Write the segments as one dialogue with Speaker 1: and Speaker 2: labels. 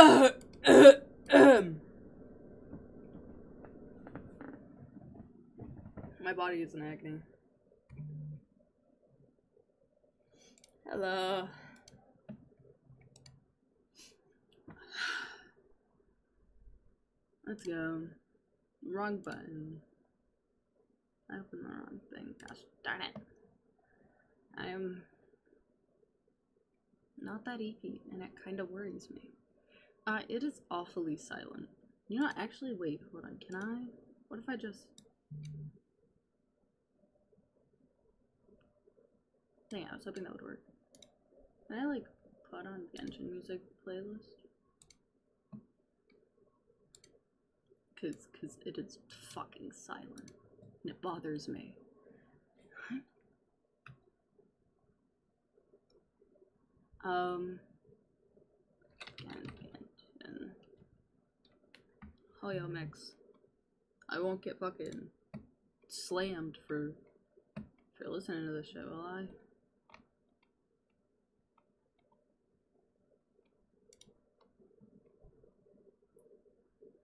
Speaker 1: My body is in agony. Hello. Let's go. Wrong button. I opened the wrong thing. Gosh darn it. I am not that eepy, and it kind of worries me. Uh, it is awfully silent. You know, actually, wait, hold on. Can I? What if I just. Dang, I was hoping that would work. Can I, like, put on Genshin music playlist? Cause, cause it is fucking silent. And it bothers me. Um. Genshin. Hoyo mix. I won't get fucking slammed for for listening to this show, will I?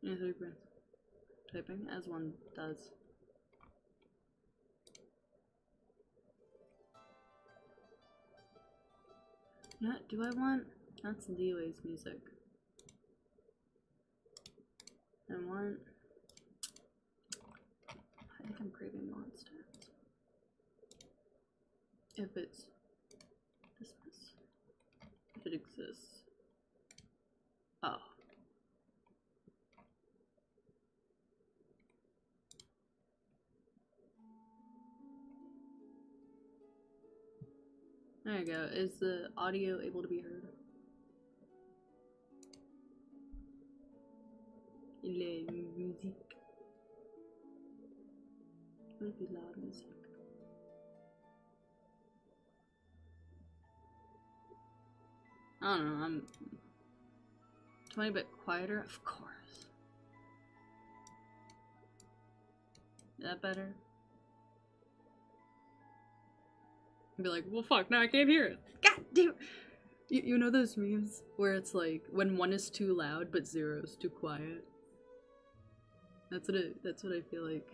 Speaker 1: Yeah, three breaths. Typing as one does. Yeah, do I want that's Liyue's music. I want I think I'm craving monsters. If it's this if it exists. Oh. There you go. Is the audio able to be heard? La musique. Maybe loud music. I don't know, I'm 20 bit quieter, of course. Is that better? be like, well, fuck, now I can't hear it. God damn. You, you know those memes where it's like when one is too loud but zero is too quiet. That's what it. That's what I feel like.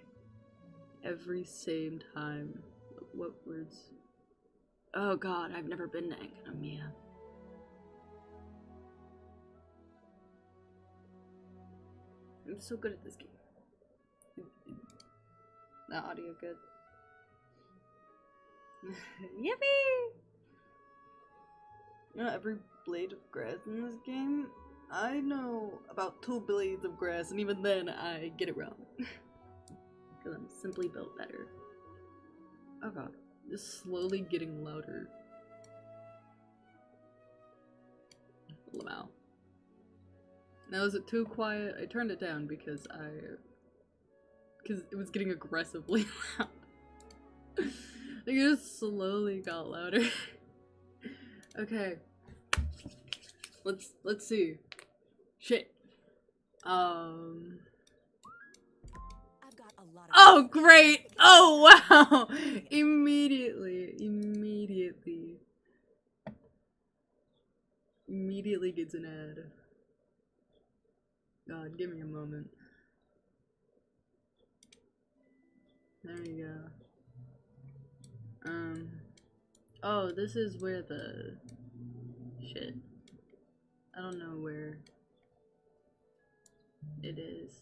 Speaker 1: Every same time. What words? Oh God, I've never been to Enkanomiya. I'm so good at this game. The audio good. Yippee! You know, every blade of grass in this game, I know about two blades of grass, and even then I get it wrong. Because I'm simply built better. Oh god, just slowly getting louder. Lamau. Now is it too quiet? I turned it down because I... Because it was getting aggressively loud. Like it just slowly got louder. okay. Let's let's see. Shit. Um Oh great! Oh wow! immediately, immediately. Immediately gets an ad. God, give me a moment. There you go. Um. Oh, this is where the. Shit. I don't know where it is.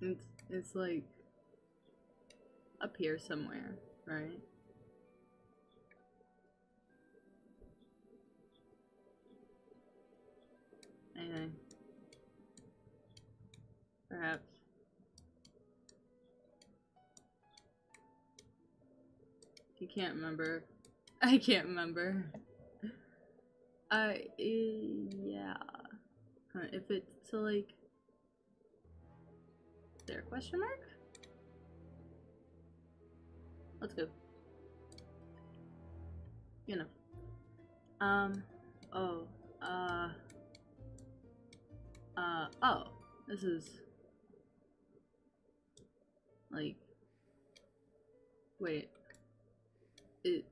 Speaker 1: It's, it's like up here somewhere, right? Anyway. Perhaps. You can't remember. I can't remember. Uh, yeah. If it's so like, there question mark? Let's go. You know. Um. Oh. Uh. Uh. Oh. This is like. Wait it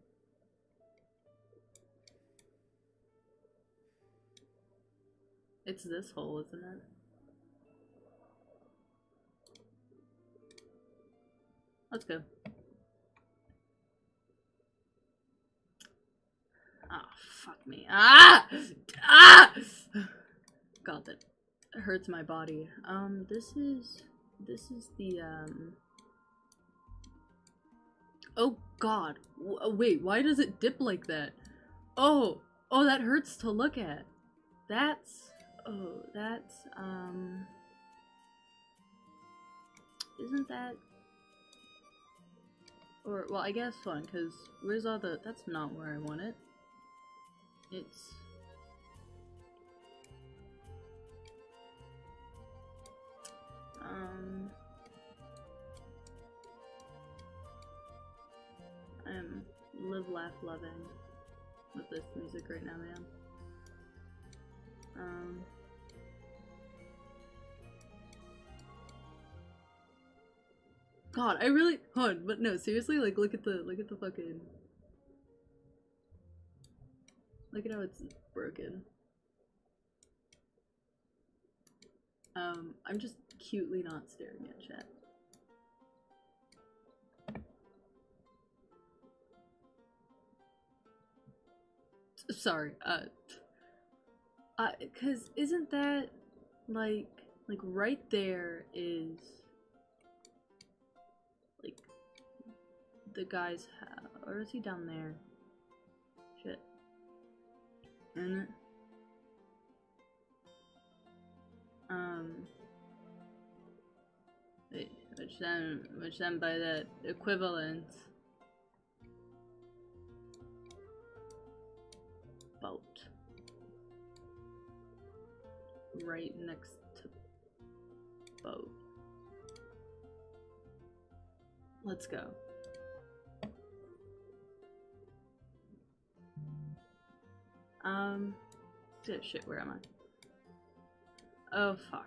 Speaker 1: It's this hole, isn't it? Let's go. Oh, fuck me. Ah! Ah! God, that hurts my body. Um, this is... This is the, um... Oh, God. W uh, wait, why does it dip like that? Oh! Oh, that hurts to look at. That's... Oh, that's, um... Isn't that... Or, well, I guess one, because where's all the... That's not where I want it. It's... Um... I am live, laugh, loving with this music right now, man. Um... God, I really hold but no, seriously, like look at the look at the fucking Look at how it's broken. Um, I'm just cutely not staring at chat. Sorry, uh, uh, cause isn't that, like, like right there is, like, the guy's house, or is he down there? Shit. It? Um, which then, which then by that equivalence, Right next to boat. Let's go. Um, shit, where am I? Oh, fuck.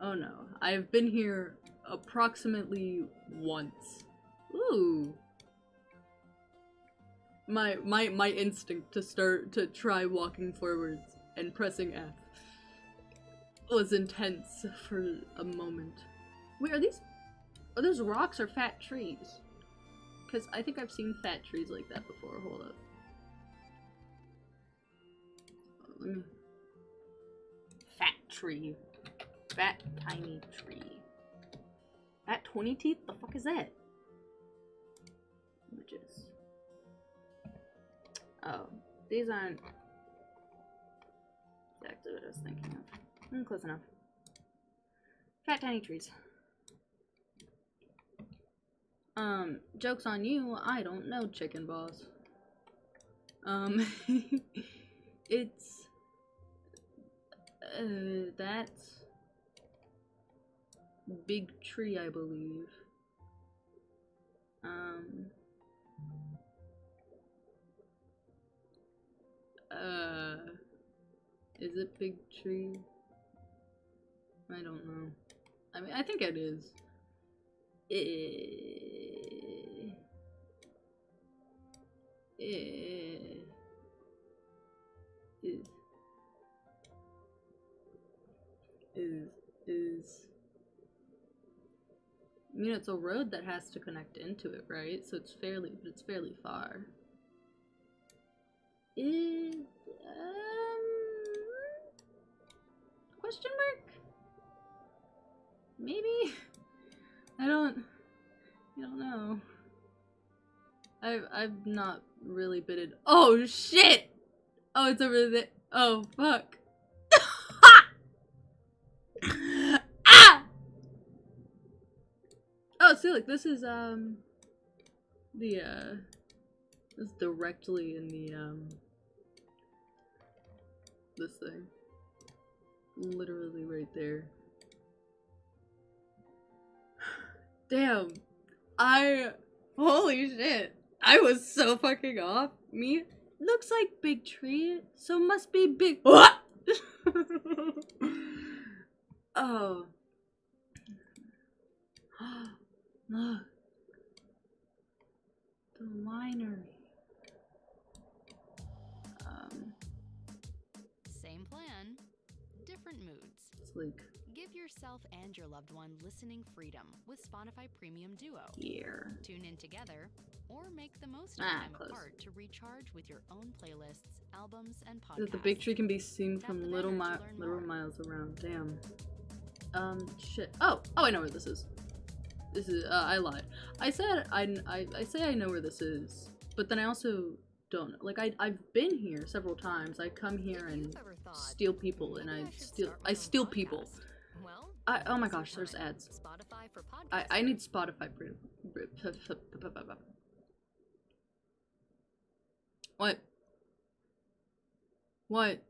Speaker 1: Oh no. I've been here approximately once. Ooh. My, my, my instinct to start to try walking forwards and pressing F was intense for a moment. Wait, are these, are those rocks or fat trees? Because I think I've seen fat trees like that before. Hold up. Mm. Fat tree. Fat tiny tree. Fat 20 teeth? The fuck is that? Images. Oh, these aren't exactly what I was thinking of. Mm, close enough. Fat tiny trees. Um, joke's on you, I don't know chicken balls. Um, it's uh, that's big tree, I believe. Um. Uh. Is it big tree? I don't know. I mean, I think it is. Eh. Eh. Is. is is I mean it's a road that has to connect into it, right? So it's fairly but it's fairly far. Is um question mark? Maybe? I don't I don't know. I've I've not really been Oh shit! Oh it's over there. Oh fuck. ah! Oh, see, like this is um the uh is directly in the um this thing. Literally right there. Damn. I holy shit. I was so fucking off. Me looks like big tree, so must be big. What? Oh. Look. The winery.
Speaker 2: Um. Same plan. different moods.
Speaker 1: It's like
Speaker 2: Give yourself and your loved one listening freedom with Spotify Premium Duo.
Speaker 1: here.
Speaker 2: Tune in together or make the most of
Speaker 1: Ah,
Speaker 2: time
Speaker 1: close.
Speaker 2: apart to recharge with your own playlists, albums, and podcasts.
Speaker 1: That the big tree can be seen
Speaker 2: Tap
Speaker 1: from little mi little miles around. Damn. Um, shit. Oh, oh, I know where this is. This is. Uh, I lied. I said I, I I say I know where this is, but then I also don't. know. Like I I've been here several times. I come here and
Speaker 2: you've ever thought,
Speaker 1: steal people, and I
Speaker 2: I
Speaker 1: steal I steal people.
Speaker 2: podcast." Well,
Speaker 1: I oh my gosh, there's ads.
Speaker 2: Spotify for
Speaker 1: I. I need Spotify. Pre- What? What?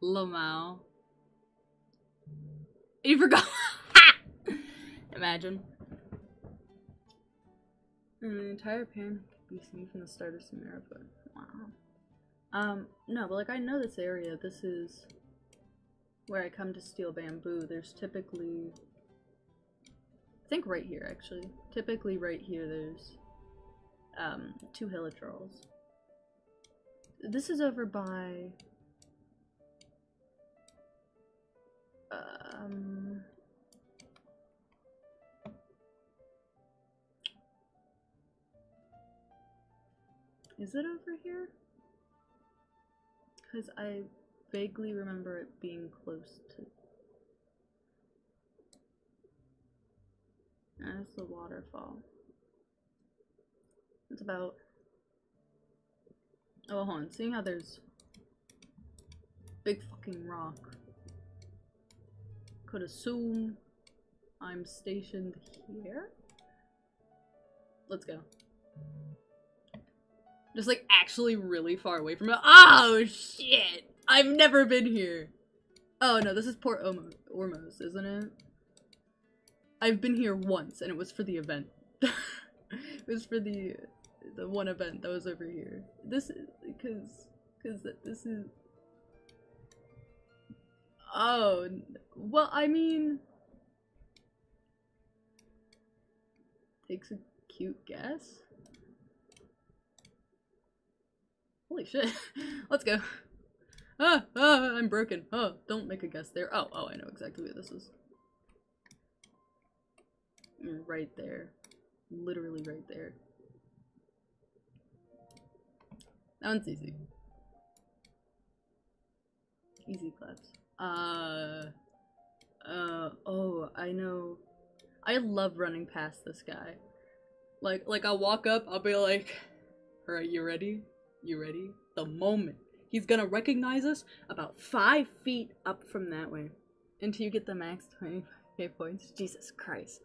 Speaker 1: Lamau. You forgot. Imagine. And the entire pan could be seen from the start of Sumeru, but wow. Um, no, but like I know this area. This is where I come to steal bamboo. There's typically, I think right here actually. Typically right here. There's um two hilichurls. This is over by. Um. Is it over here? Because I vaguely remember it being close to. That's the waterfall. It's about. Oh, hold on. Seeing how there's big fucking rock, could assume I'm stationed here. Let's go. Just like actually really far away from it. Oh shit! I've never been here. Oh no, this is Port Omo- Ormos, isn't it? I've been here once, and it was for the event. it was for the the one event that was over here. This is because because this is. Oh well, I mean, takes a cute guess. Holy shit. Let's go. Ah, ah, I'm broken. Oh, don't make a guess there. Oh, oh, I know exactly where this is. Mm, Right there. Literally right there. That one's easy. Easy claps. Uh, uh, oh, I know. I love running past this guy. Like, like I'll walk up, I'll be like, alright, you ready? You ready? The moment he's gonna recognize us about five feet up from that way until you get the max 25k points. Jesus Christ.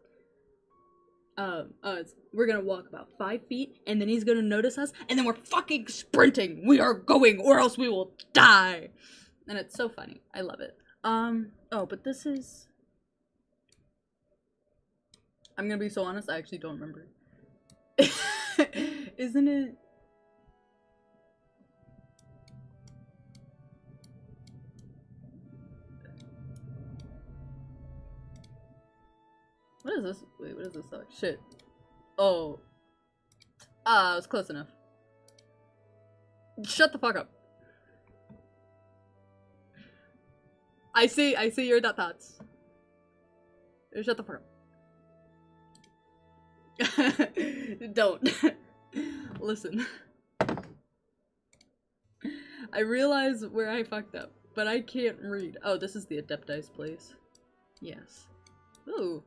Speaker 1: Um, uh, we're gonna walk about five feet and then he's gonna notice us and then we're fucking sprinting. We are going or else we will die. And it's so funny. I love it. Um, oh, but this is. I'm gonna be so honest, I actually don't remember. Isn't it? What is this? Wait, what is this? Oh, shit. Oh. Ah, I was close enough. Shut the fuck up. I see, I see your dot thoughts. Shut the fuck up. Don't. Listen. I realize where I fucked up, but I can't read. Oh, this is the Adepti's place. Yes. Ooh,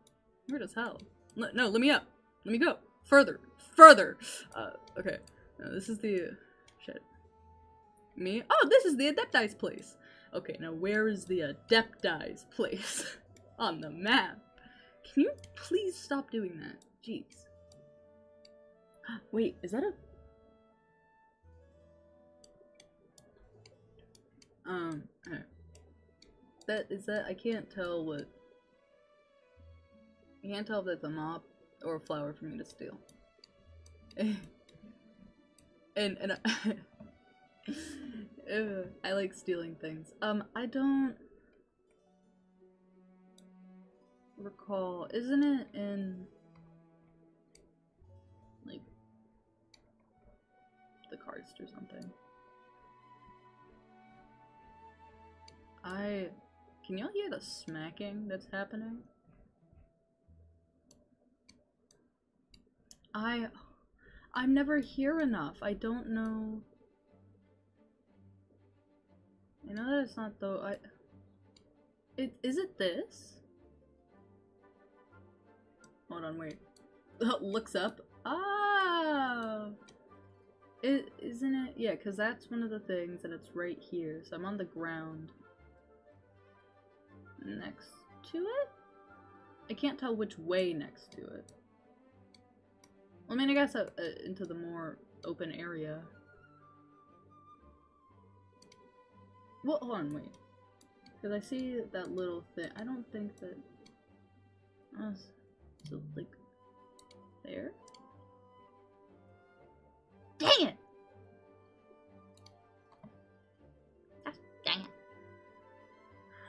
Speaker 1: weird as hell. L- no, let me up. Let me go. Further. Further! Uh, okay. No, this is the... Shit. Me? Oh, this is the Adepti's place. Okay, now where is the Adepti's place? On the map. Can you please stop doing that? Jeez. Wait, is that a... Um, alright. That, is that, I can't tell what... You can't tell if it's a mop or a flower for me to steal. and and I, I like stealing things. Um, I don't recall. Isn't it in like the cards or something? I can y'all hear the smacking that's happening? I... I'm never here enough. I don't know... I know that it's not though. I... It, is it this? Hold on, wait. Looks up. Ah! It, isn't it? Yeah, because that's one of the things, and it's right here. So I'm on the ground. Next to it? I can't tell which way next to it. I mean, I guess uh, uh, into the more open area. Well, hold on, wait. Because I see that little thing. I don't think that... Oh, so, like, there? Dang it! Ah, dang it.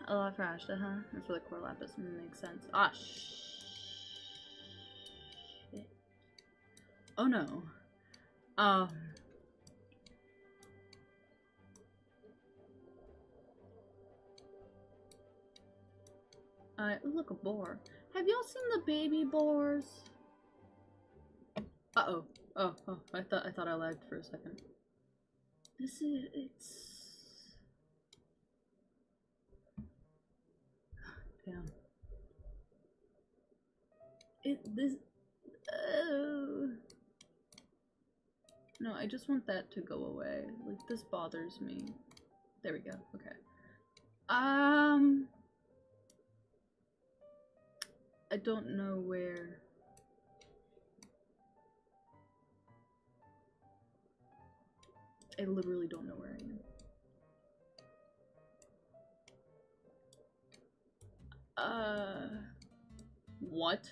Speaker 1: Oh, I crashed, uh-huh. For the Cor Lapis, makes sense. Ah, shit. Oh no. Um... Uh, look, a boar. Have y'all seen the baby boars? Uh-oh. Oh, oh, I thought I thought I lagged for a second. This is it's Damn. It this oh No, I just want that to go away. Like this bothers me. There we go. Okay. Um I don't know where. I literally don't know where I am. Uh, what?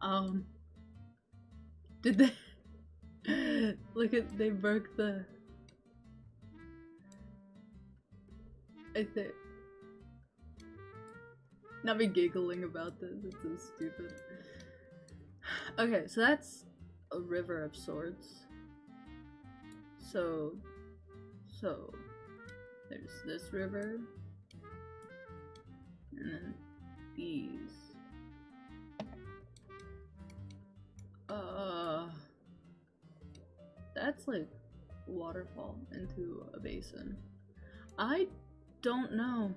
Speaker 1: Um, did they, look at, they broke the, I think, not me giggling about this, it's so stupid. Okay, so that's a river of sorts. So, so, there's this river, and then these. Uh, that's like waterfall into a basin. I don't know.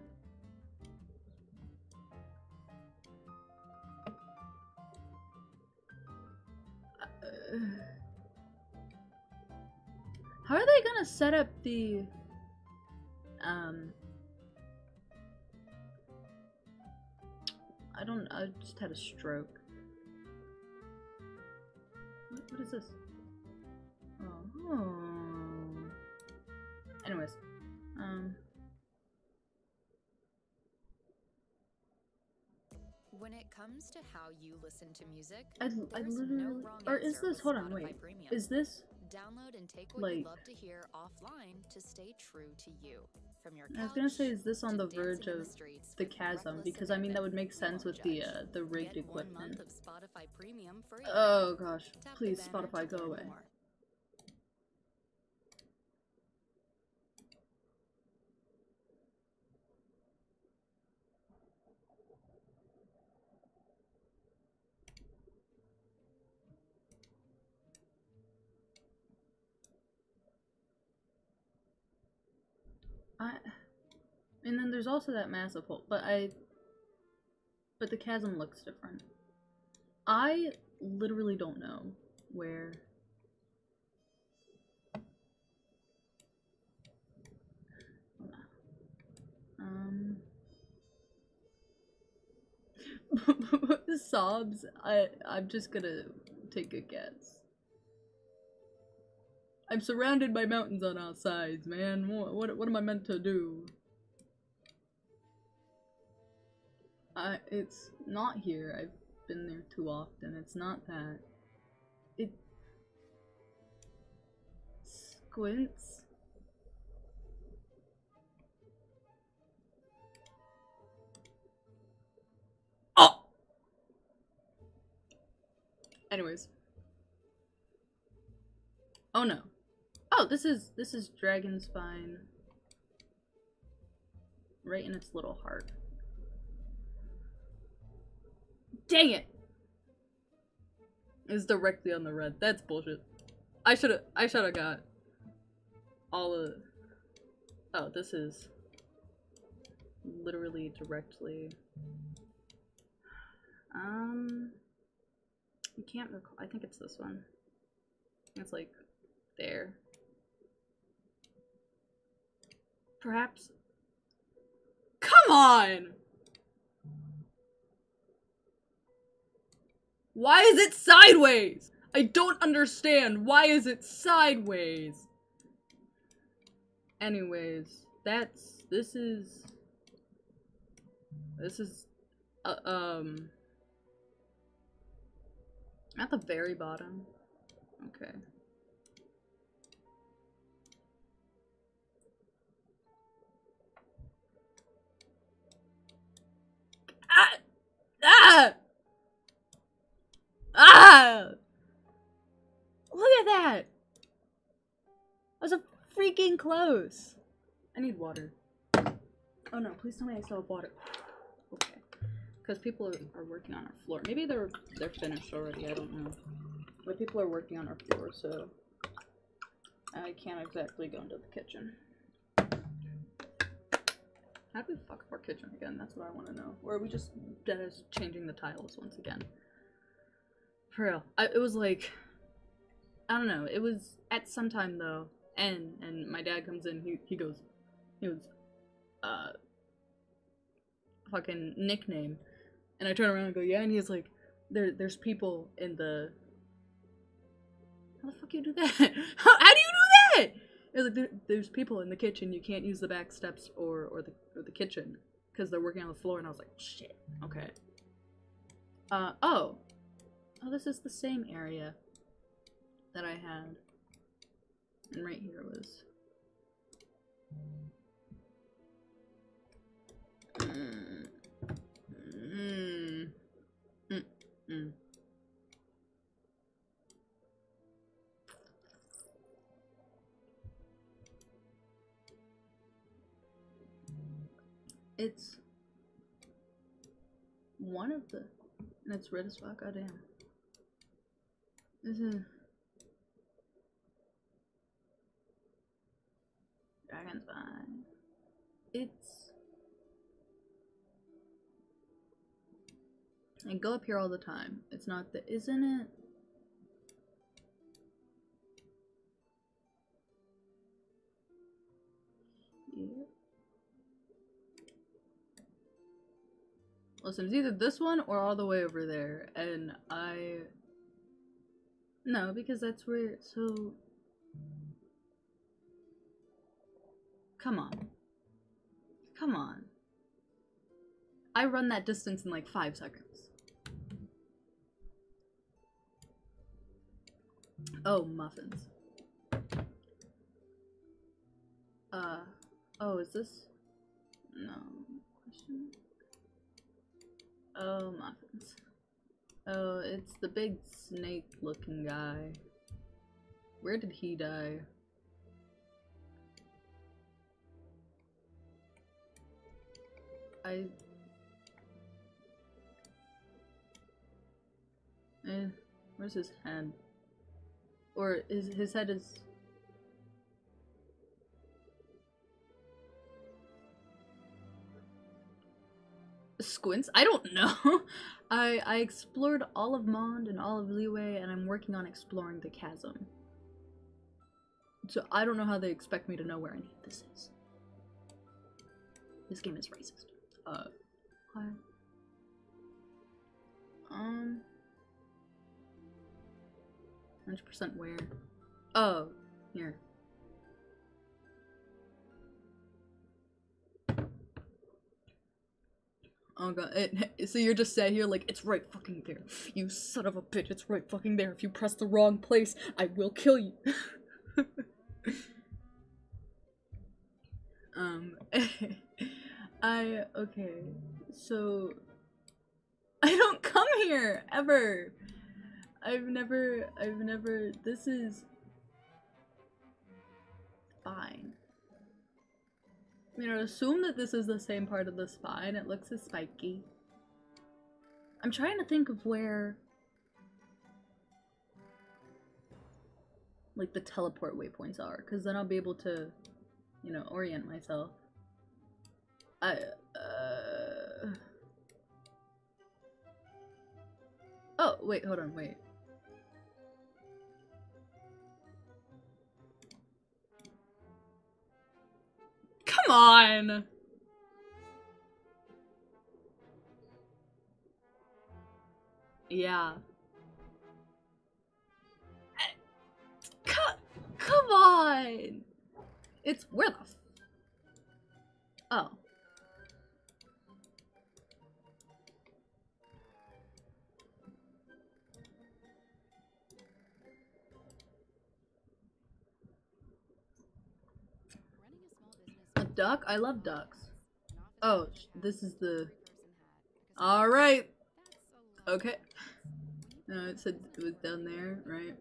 Speaker 1: How are they gonna set up the um I don't I just had a stroke. What, what is this? Oh. Anyways, um
Speaker 2: When it comes to how you listen to music,
Speaker 1: I, I literally
Speaker 2: no
Speaker 1: or is this hold on wait
Speaker 2: Premium.
Speaker 1: is this
Speaker 2: Download and take what
Speaker 1: like-
Speaker 2: you love to hear offline to stay true to you. From your
Speaker 1: I was gonna say is this on the verge of
Speaker 2: streets
Speaker 1: the chasm because I mean that would make sense with
Speaker 2: won't
Speaker 1: the uh, the rigged equipment.
Speaker 2: month of Spotify Premium free.
Speaker 1: Oh gosh, please Spotify go away.
Speaker 2: more.
Speaker 1: I and then there's also that massive hole, but I but the chasm looks different. I literally don't know where um sobs I I'm just gonna take a guess. I'm surrounded by mountains on all sides, man. What, what, what am I meant to do? It's not here. I've been there too often. It's not that. It squints. Oh. Anyways. Oh Oh no. Oh, this is this is Dragon's Spine. Right in its little heart. Dang it! It's directly on the red. That's bullshit. I should have I should have got all of Oh, this is literally directly um I can't recall I think it's this one. It's like there. Perhaps. Come on! Why is it sideways? I don't understand. Why is it sideways? Anyways, that's this is this is uh, um at the very bottom. Okay. Ah! Ah! Ah! Look at that! I was a freaking close. I need water. Oh no, please tell me I still have water. Okay. Because people are, working on our floor. Maybe they're they're finished already, I don't know. But people are working on our floor, so I can't exactly go into the kitchen. How do we fuck up our kitchen again? That's what I want to know. Or are we just just changing the tiles once again? For real. I, it was like, I don't know. It was at some time though, and and my dad comes in. He he goes, he goes, uh, fucking nickname, and I turn around and go, yeah, and he's like, there there's people in the. How the fuck you do that? How, how do you do that? It was like there, there's people in the kitchen. You can't use the back steps or or the or the kitchen because they're working on the floor. And I was like, shit. Okay. Uh oh. Oh, this is the same area that I had. And right here was. Mm. Mm. Mm. It's one of the and it's red as fuck, goddamn. This is Dragon's Spine. It's I go up here all the time. It's not the isn't it? Yeah. Listen, it's either this one or all the way over there. And I... No, because that's where... So... Come on. Come on. I run that distance in like five seconds. Oh, muffins. Uh, oh, is this? No. Question? Oh, muffins. Oh, it's the big snake looking guy. Where did he die? I... Eh, where's his head? Or is his head is... Squints? I don't know. I I explored all of Mond and all of Liyue, and I'm working on exploring the chasm. So I don't know how they expect me to know where any of this is. This game is racist. Uh? Um, hundred percent where? Oh, here. Oh god, it, so you're just sat here like, it's right fucking there. You son of a bitch, it's right fucking there. If you press the wrong place, I will kill you. um, I, okay, so, I don't come here, ever. I've never, I've never, this is, spine. You know, assume that this is the same part of the spine. It looks as spiky. I'm trying to think of where like the teleport waypoints are, because then I'll be able to, you know, orient myself. I uh Oh, wait, hold on, wait. Come on! Yeah. Eh, come, come on! It's where the Oh. Duck? I love ducks. Oh, this is the- Alright. Okay. No, it said it was down there, right?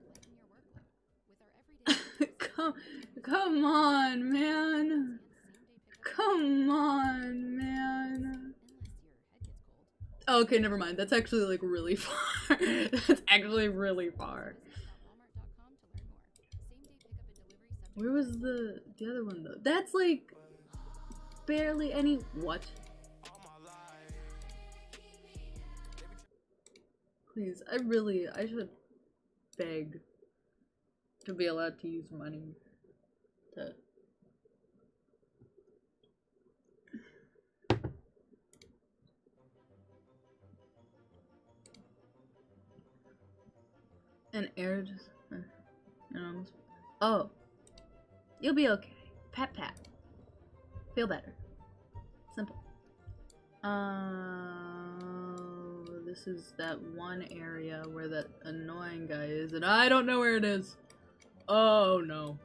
Speaker 1: come, come on, man. Come on, man. Oh, okay, never mind. That's actually like really far. That's actually really far. Where was the the other one though? That's like barely any what? Please, I really I should beg to be allowed to use money to an air just uh, know, oh. You'll be okay. Pat pat. Feel better simple. Uh this is that one area where that annoying guy is and i don't know where it is. Oh no.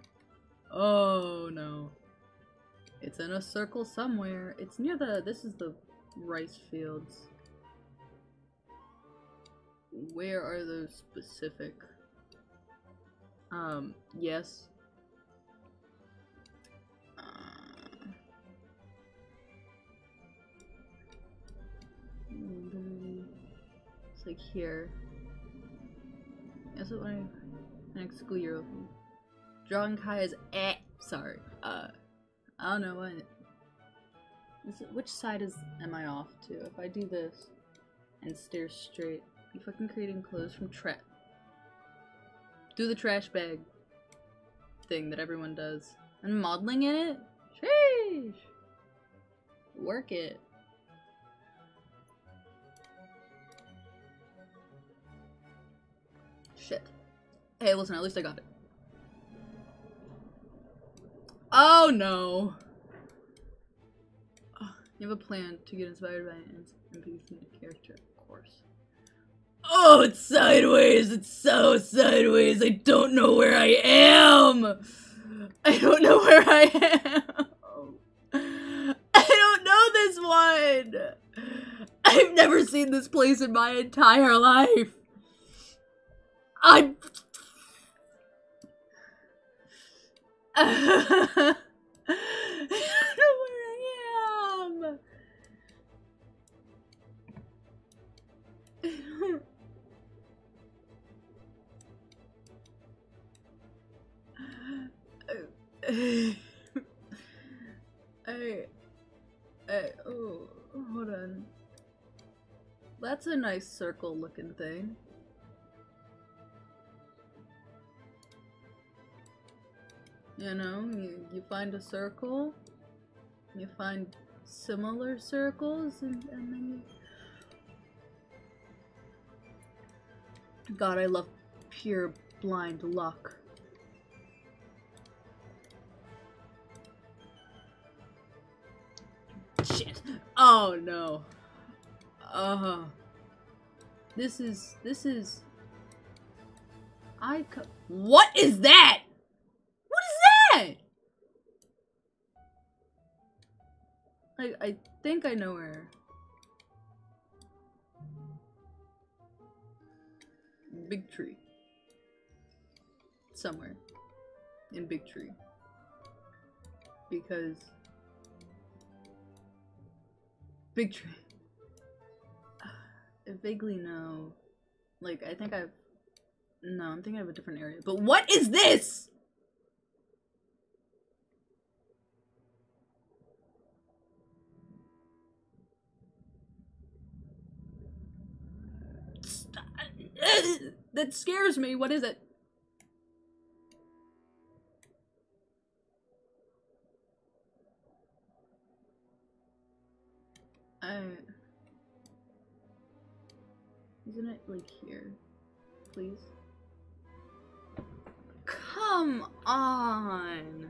Speaker 1: Oh no. It's in a circle somewhere. It's near the this is the rice fields. Where are those specific? Um yes literally, it's like here that's what I next school year open drawing kai is eh sorry uh I don't know what it, which side is am I off to if I do this and stare straight you fucking creating clothes from trap. Do the trash bag thing that everyone does. And modeling in it? Sheesh. Work it. Shit. Hey, listen, at least I got it. Oh no! Oh, you have a plan to get inspired by an NPC character, of course. Oh, it's sideways. It's so sideways. I don't know where I am. I don't know where I am. I don't know this one. I've never seen this place in my entire life. I'm. I don't know where I am. I, I, oh, hold on. That's a nice circle looking thing. You know, you, you find a circle, you find similar circles, and, and then you. God, I love pure blind luck. Shit. Oh no. Uh huh. This is. This is. I. What is that? Like, I think I know where. Big tree. Somewhere. In big tree. because big tree. I vaguely know. Like I think I've. No, I'm thinking of a different area. But what is this? Stop. That scares me. What is it? I. Isn't it like here? Please? Come on!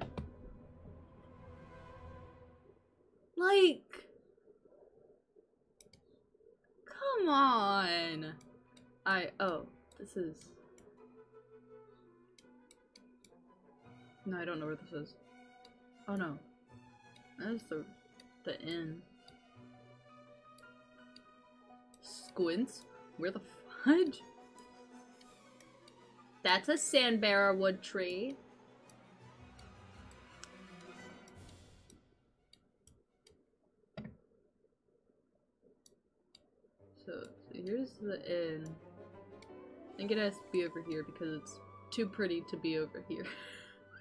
Speaker 1: Like. Come on! I. Oh, this is. No, I don't know where this is. Oh no. That's the. the inn. Squints? Where the fudge? That's a sandbearer wood tree. So, so here's the inn. I think it has to be over here because it's too pretty to be over here.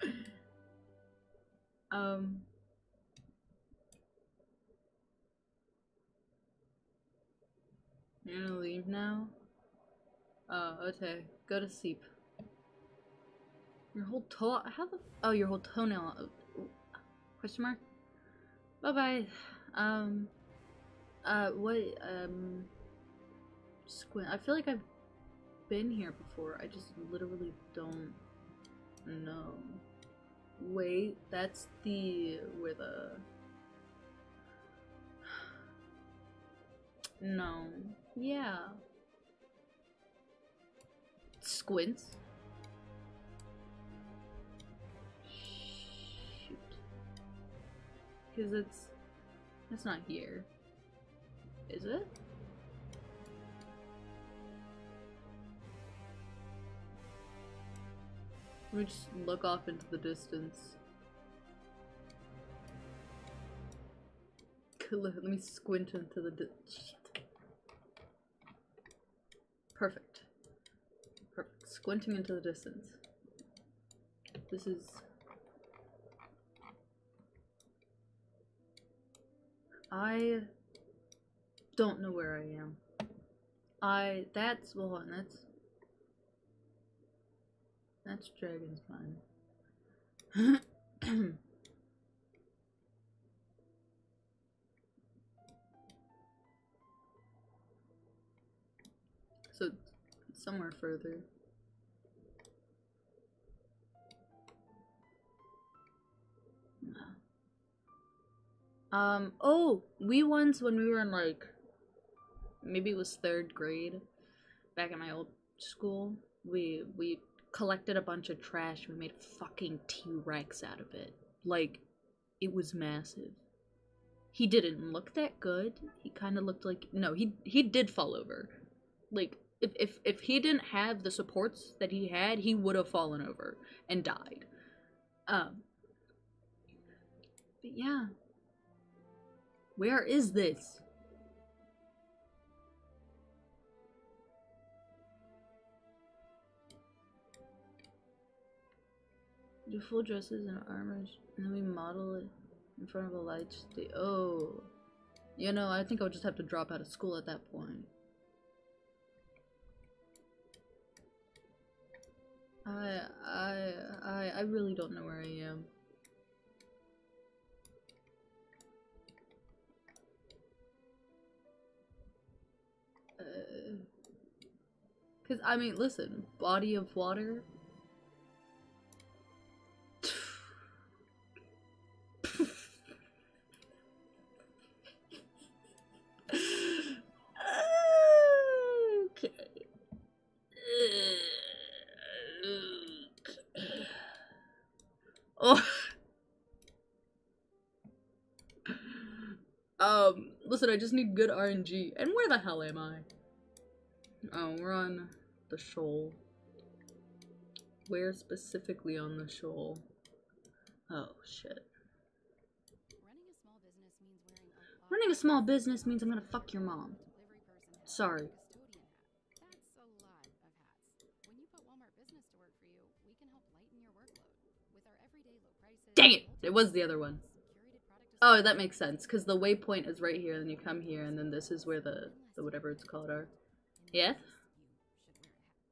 Speaker 1: um. You're gonna leave now? Oh, okay. Go to sleep. Your whole toe- how the- oh, your whole toenail- oh, question mark? Bye-bye. Um, uh, what, um, squint- I feel like I've been here before, I just literally don't know. Wait, that's the, where the, no. Yeah. Squints. Shoot. Because it's... It's not here. Is it? Let me just look off into the distance. Let me squint into the di Shit. Perfect. Perfect. Squinting into the distance. This is... I don't know where I am. I... That's... Well, that's... That's Dragon's Spine. so, somewhere further. Um, oh, we once, when we were in like, maybe it was third grade, back at my old school, we, we collected a bunch of trash. We made a fucking T-Rex out of it. Like, it was massive. He didn't look that good. He kind of looked like, no, he, he did fall over. Like, if, if, if he didn't have the supports that he had, he would have fallen over and died. Um, but yeah. Where is this? Do full dresses and armors, and then we model it in front of a light. Oh. You know, I think I'll just have to drop out of school at that point. I, I, I, I really don't know where I am. Uh, Cause I mean, listen, body of water. Um, listen, I just need good RNG. And where the hell am I? Oh, we're on the shoal. Where specifically on the shoal? Oh, shit. Running a small business means I'm gonna fuck your mom. Sorry. Dang it! It was the other one. Oh, that makes sense, because the waypoint is right here, and then you come here, and then this is where the, the whatever it's called are. Yes?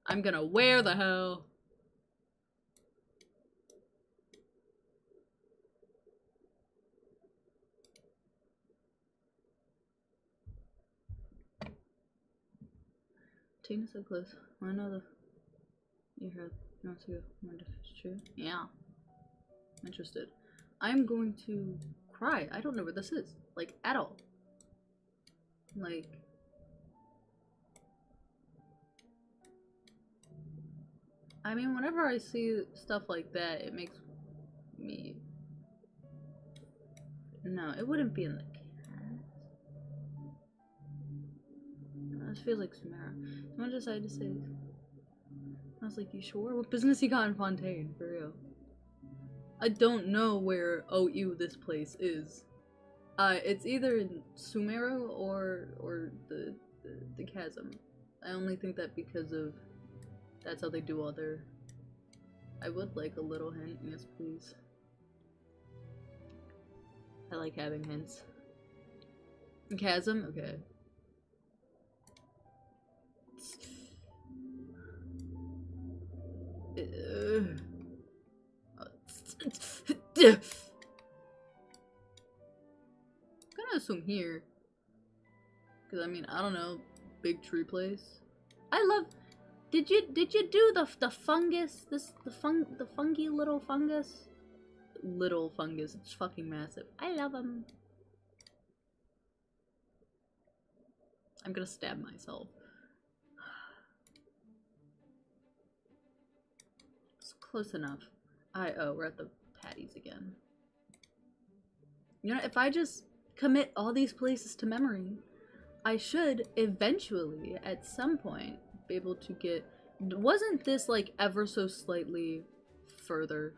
Speaker 1: I'm gonna wear the hell. Tina so close. I know the. You heard not to wonder if it's true. Yeah. Interested. I'm going to cry. I don't know where this is. Like, at all. Like. I mean, whenever I see stuff like that, it makes me. No, it wouldn't be in the cat. This feels like Sumeru. Someone decided to say. I was like, you sure? What business you got in Fontaine? For real. I don't know where OU this place is. Uh, it's either in Sumeru or or the, the the chasm. I only think that because of that's how they do all their. I would like a little hint, yes please. I like having hints. Chasm, okay. I'm gonna assume here. Cause I mean, I don't know, big tree place. I love. Did you did you do the the fungus? This the fung the funky little fungus. Little fungus. It's fucking massive. I love them. I'm gonna stab myself. It's close enough. I oh, we're at the patties again. You know, if I just commit all these places to memory, I should eventually, at some point, be able to get. Wasn't this like ever so slightly further?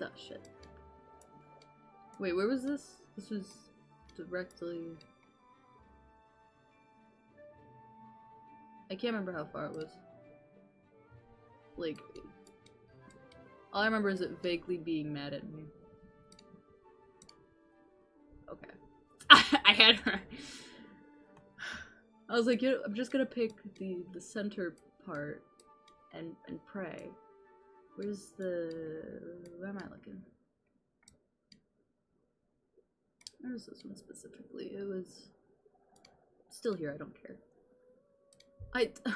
Speaker 1: Oh shit. Wait, where was this? This was directly. I can't remember how far it was. Like, all I remember is it vaguely being mad at me. Okay. I had her. I was like, you know, I'm just gonna pick the the center part and and pray. Where's the? Where am I looking? Where's this one specifically? It was still here. I don't care. I.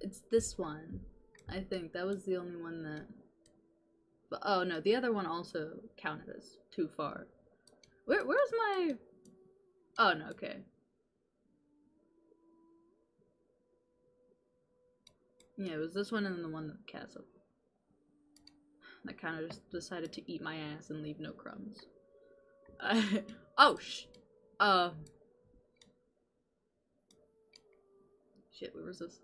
Speaker 1: It's this one. I think that was the only one that. But oh no, the other one also counted as too far. Where where's my? Oh no, okay. Yeah, it was this one and the one that castle. That kind of just decided to eat my ass and leave no crumbs. Oh sh. Uh. Shit, where was this?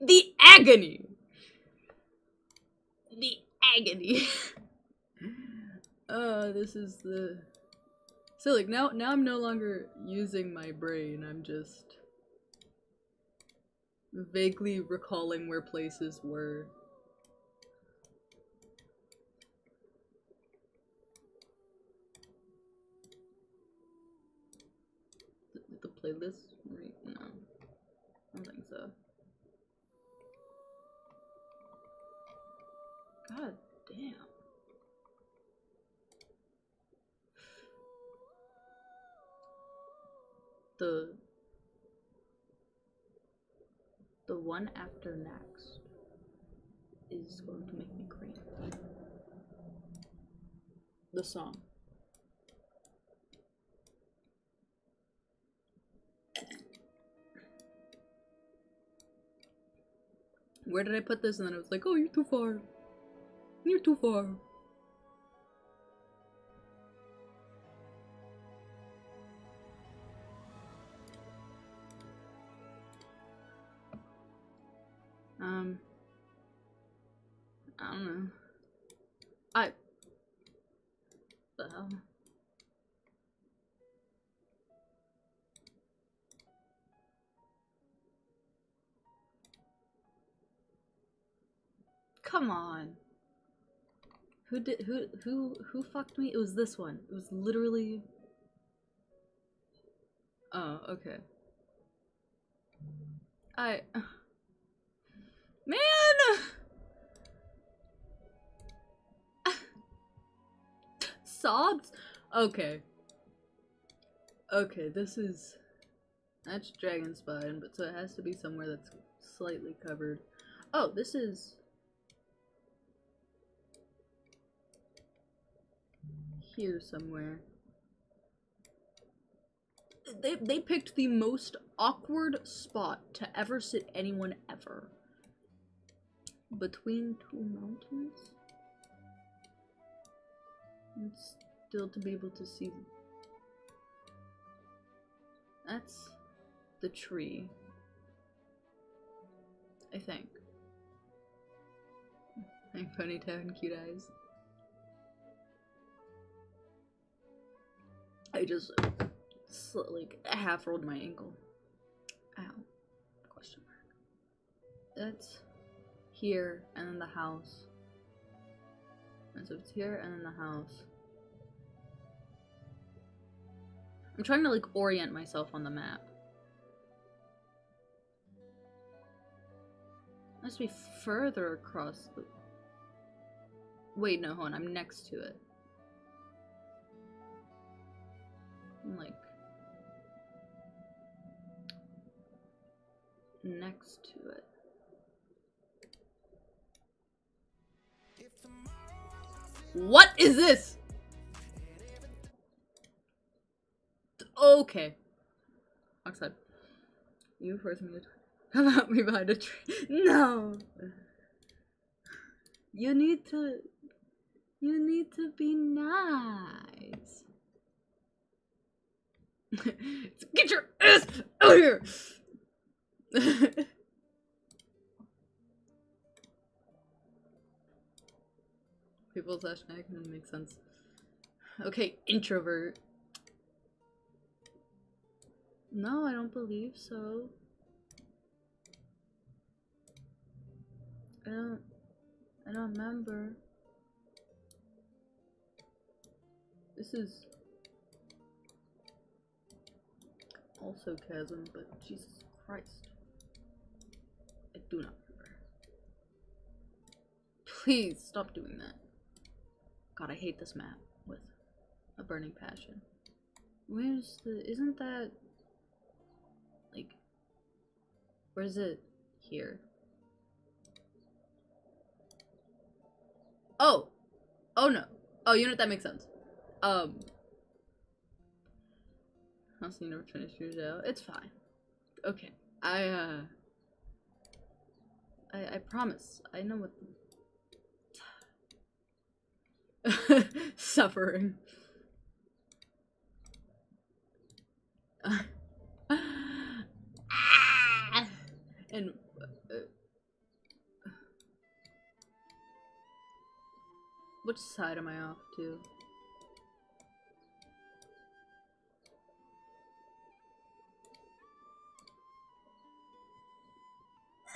Speaker 1: The agony! The agony! uh, this is the... So like now, now I'm no longer using my brain, I'm just vaguely recalling where places were. Did this? no. I don't think so. God damn. The the one after next is going to make me cringe. The song. where did I put this? And then I was like, oh, you're too far. You're too far. Um, I don't know. I, the hell? Come on. Who did who who who fucked me? It was this one. It was literally Oh, okay. I Man Sobs? Okay. Okay, this is that's dragon spine, but so it has to be somewhere that's slightly covered. Oh, this is here somewhere. They they picked the most awkward spot to ever sit anyone ever. Between two mountains? And still to be able to see. That's the tree. I think. Like ponytail and cute eyes. I just like half rolled my ankle. Ow. Question mark. That's here and then the house. And so it's here and then the house. I'm trying to like orient myself on the map. Must be further across the. Wait, no, hold on. I'm next to it. Like next to it. What is this? Okay. Oxide. You forced me to talk about me behind a tree. No. You need to. You need to be nice. Get your ass out here! People slash neck make sense. Okay, introvert. No, I don't believe so. I don't. I don't remember. This is also chasm, but Jesus Christ. I do not remember. Please stop doing that. God, I hate this map with a burning passion. Where's the. Isn't that. Like. Where's it? Here. Oh! Oh no. Oh, you know what? That makes sense. Um. You never finished yours out. It's fine. Okay. I, uh. I, I promise. I know what. Suffering. And uh, which side am I off to?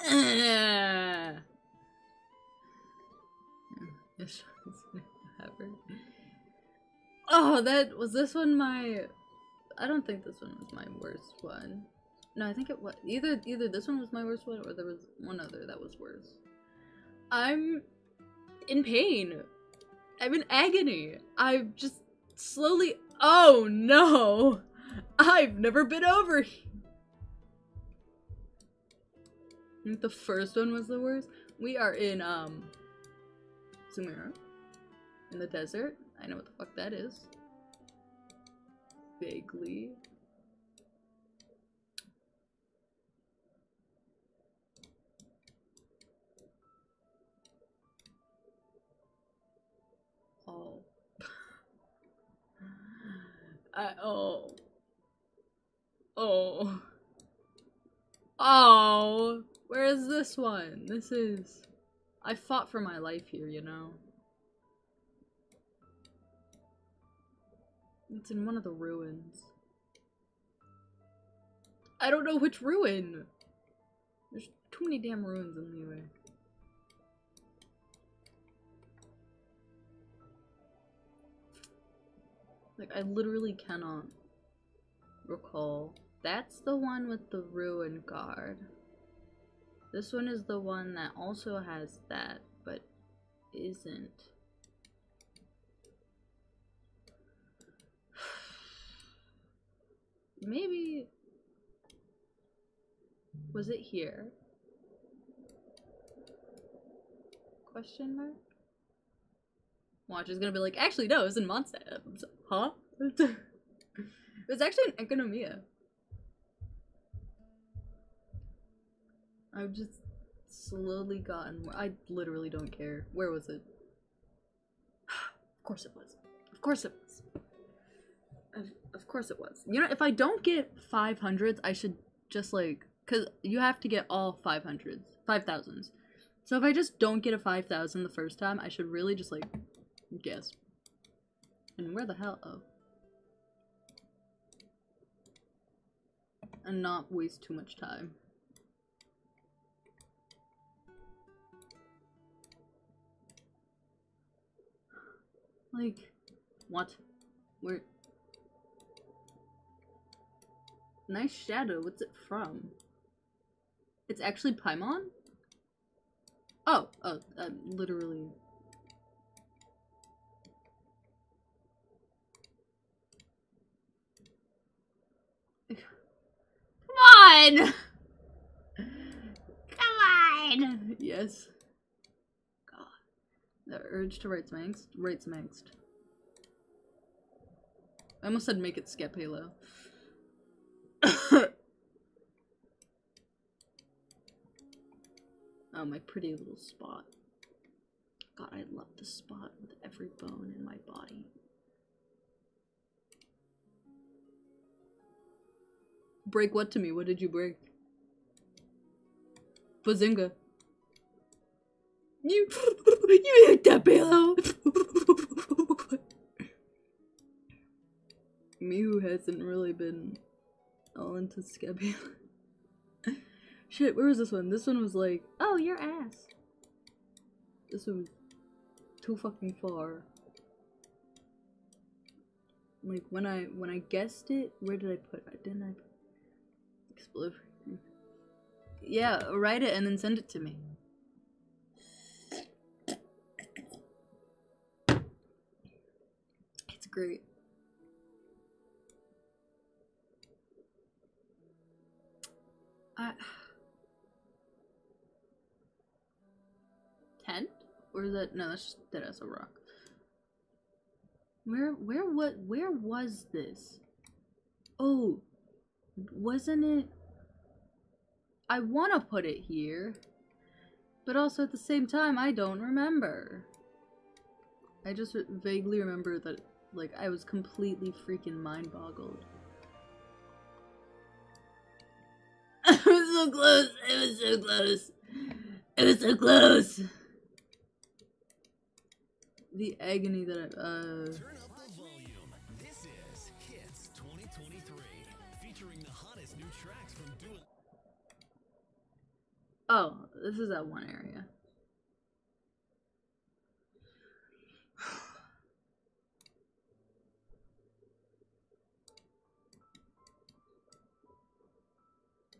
Speaker 1: Oh, that was this one my. I don't think this one was my worst one. No, I think it was either either this one was my worst one or there was one other that was worse. I'm in pain. I'm in agony. I've just slowly. Oh no! I've never been over. here. The first one was the worst. We are in um Sumeru. In the desert. I know what the fuck that is. Vaguely. Oh. I, oh. Oh. Oh. Where is this one? This is... I fought for my life here, you know? It's in one of the ruins. I don't know which ruin! There's too many damn ruins in the way. Like, I literally cannot recall. That's the one with the ruin guard. This one is the one that also has that, but isn't. Maybe... Was it here? Question mark? Watch is gonna be like, actually no, it was in Mondstadt. Huh? it was actually in Enkanomiya. I've just slowly gotten. I literally don't care. Where was it? of course it was. Of course it was. Of, of course it was. You know, if I don't get 500s, I should just like. Because you have to get all 500s. 5,000s. So if I just don't get a 5,000 the first time, I should really just like guess. And where the hell? Oh. And not waste too much time. Like, what? Where? Nice shadow. What's it from? It's actually Paimon? Oh, oh, uh, literally. Come on! Come on! Yes. The urge to write some angst? Write some angst. I almost said make it skip Halo. oh, my pretty little spot. God, I love this spot with every bone in my body. Break what to me? What did you break? Bazinga. You, you hit that pillow. me who hasn't really been all into Scabula. Shit, where was this one? This one was like, oh, your ass. This one was too fucking far. Like when I when I guessed it, where did I put it? Didn't I? Explode. Yeah, write it and then send it to me. Great. I... Tent? Or is that no? That's just that as a rock. Where where what where was this? Oh, wasn't it? I want to put it here, but also at the same time I don't remember. I just vaguely remember that like I was completely freaking mind boggled. it was so close. It was so close. It was so close. The agony that I, uh.
Speaker 3: Turn up the volume. This is Hits 2023, featuring the hottest new tracks from Dua.
Speaker 1: Oh, this is that one area.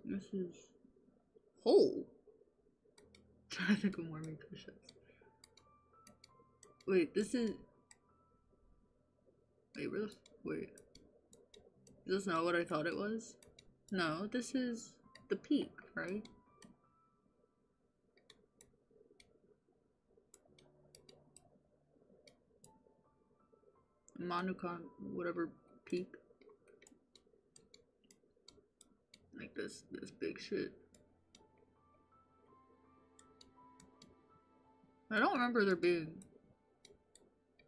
Speaker 1: This is hole. Trying to think of more make push-ups. Wait, this is. Wait, where the wait? Is this not what I thought it was? No, this is the peak, right? Manukan, whatever peak. Like this, this big shit. I don't remember there being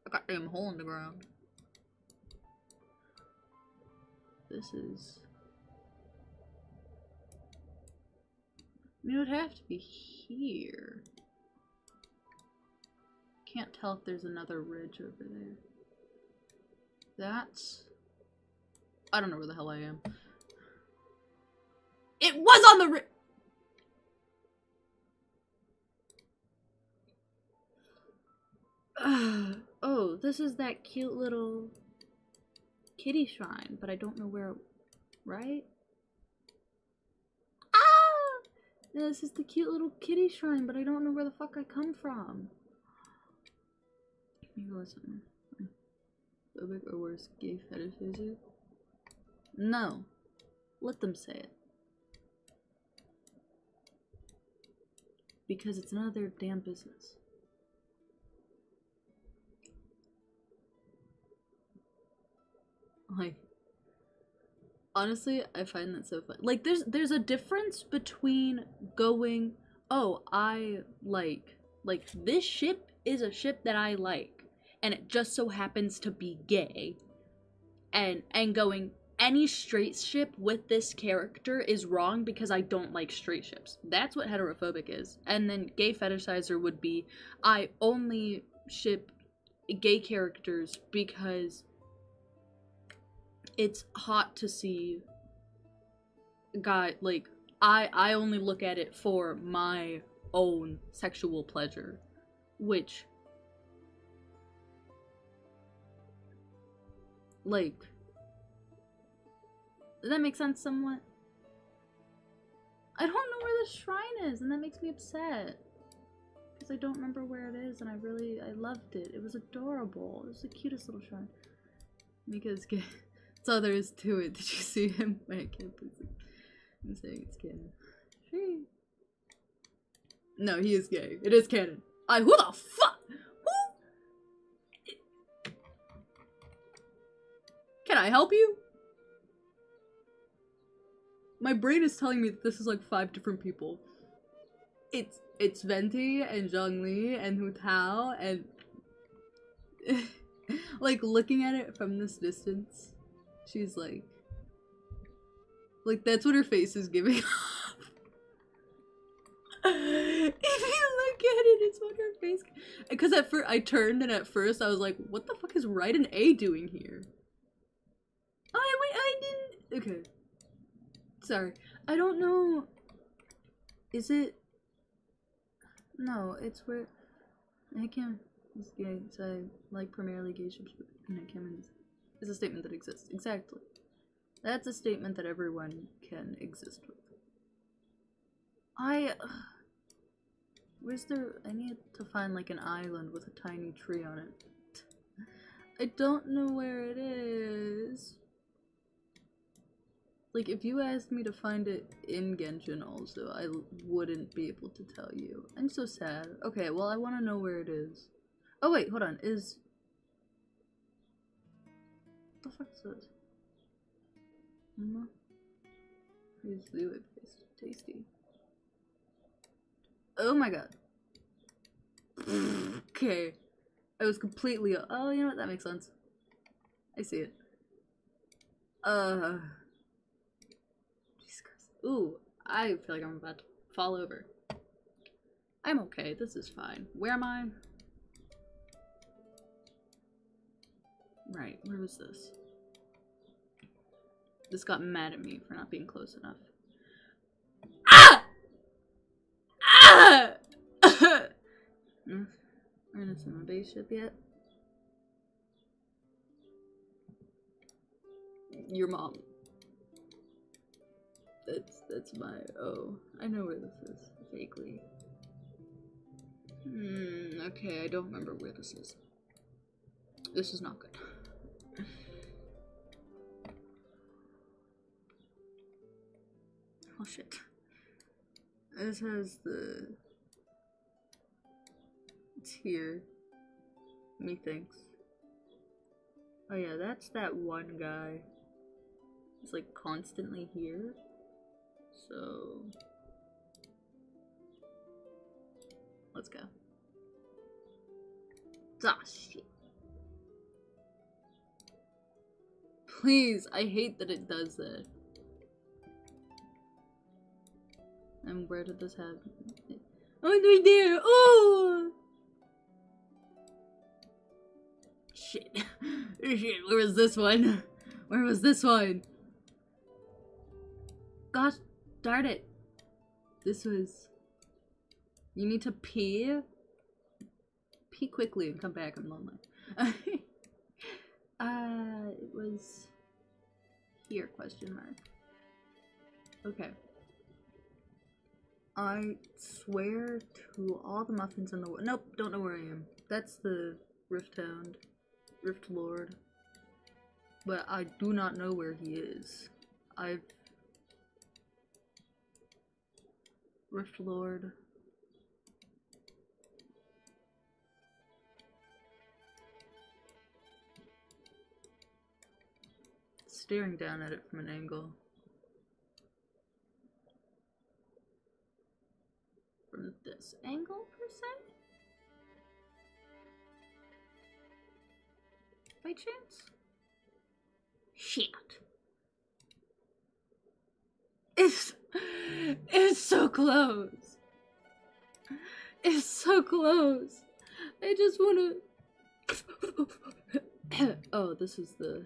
Speaker 1: a goddamn hole in the ground. This is mean, it would have to be here. Can't tell if there's another ridge over there. That's... I don't know where the hell I am. It was on the ri- oh, this is that cute little kitty shrine, but I don't know where, right? Ah! This is the cute little kitty shrine, but I don't know where the fuck I come from. Maybe listen. Phobic or worse, gay fetishes? No. Let them say it. Because it's none of their damn business. Like, honestly, I find that so fun. Like, there's there's a difference between going, oh, I like like this ship is a ship that I like, and it just so happens to be gay, and and going any straight ship with this character is wrong because I don't like straight ships. That's what heterophobic is. And then gay fetishizer would be I only ship gay characters because it's hot to see guy like I I only look at it for my own sexual pleasure, which like does that make sense somewhat? I don't know where the shrine is, and that makes me upset. Because I don't remember where it is, and I really, I loved it. It was adorable. It was the cutest little shrine. Because that's all there is to it. Did you see him? I can't it. I'm saying it's canon. She. No, he is gay. It is canon. I, who the fuck? Who? Can I help you? My brain is telling me that this is like five different people. It's it's Venti and Zhongli and Hu Tao and like looking at it from this distance, she's like like that's what her face is giving off. if you look at it, it's what her face because at first I turned and at first I was like, what the fuck is right and A doing here? Oh wait, I didn't okay. Sorry. I don't know. Is it? No, it's where. I can't. Gay, so I like primarily gay ships, but Cameron is a statement that exists. Exactly. That's a statement that everyone can exist with. I. Uh, where's there? I need to find like an island with a tiny tree on it. I don't know where it is. Like, if you asked me to find it in Genshin also, I wouldn't be able to tell you. I'm so sad. Okay, well, I want to know where it is. Oh, wait, hold on. Is... What the fuck is this? Mm Here's the paste. Tasty. Oh my god. okay. I was completely... Oh, you know what? That makes sense. I see it. Uh... Ooh, I feel like I'm about to fall over. I'm okay, this is fine. Where am I? Right, where was this? This got mad at me for not being close enough. Ah! Ah! We're not in my base ship yet. Your mom. That's that's my oh. I know where this is vaguely. Hmm. Okay, I don't remember where this is. This is not good. oh shit. This has the. It's here. Methinks. Oh yeah, that's that one guy. He's like constantly here. So let's go. Ah, shit. Please, I hate that it does that. And where did this happen? Oh, it's right there! Oh! Shit. Shit, where was this one? Where was this one? Gosh darn it. This was... You need to pee? Pee quickly and come back, I'm lonely. uh, it was... Here, question mark. Okay. I swear to all the muffins in the world. Nope, don't know where I am. That's the Rift Hound. Rift Lord. But I do not know where he is. I've. Rift Lord. Staring down at it from an angle. From this angle, per se? By chance? Shit. It's it's so close. It's so close. I just wanna Oh, this is the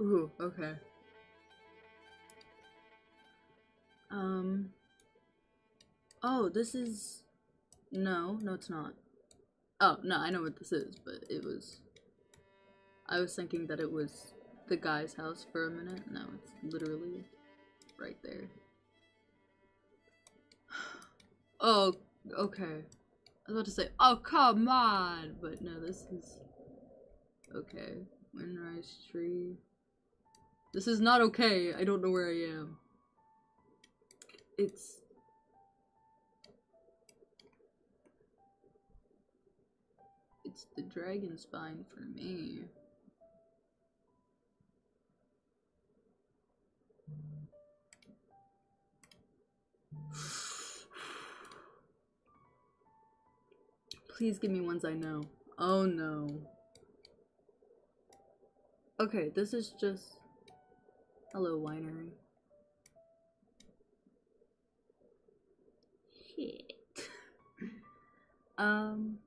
Speaker 1: Ooh, okay. Um Oh, this is no, no, it's not. Oh, no, I know what this is, but it was. I was thinking that it was the guy's house for a minute. No, it's literally right there. Oh, okay. I was about to say, oh, come on! But no, this is. Okay. Windrise tree. This is not okay. I don't know where I am. It's It's the dragon spine for me. Please give me ones I know. Oh no. Okay, this is just... Hello, winery. Shit. um...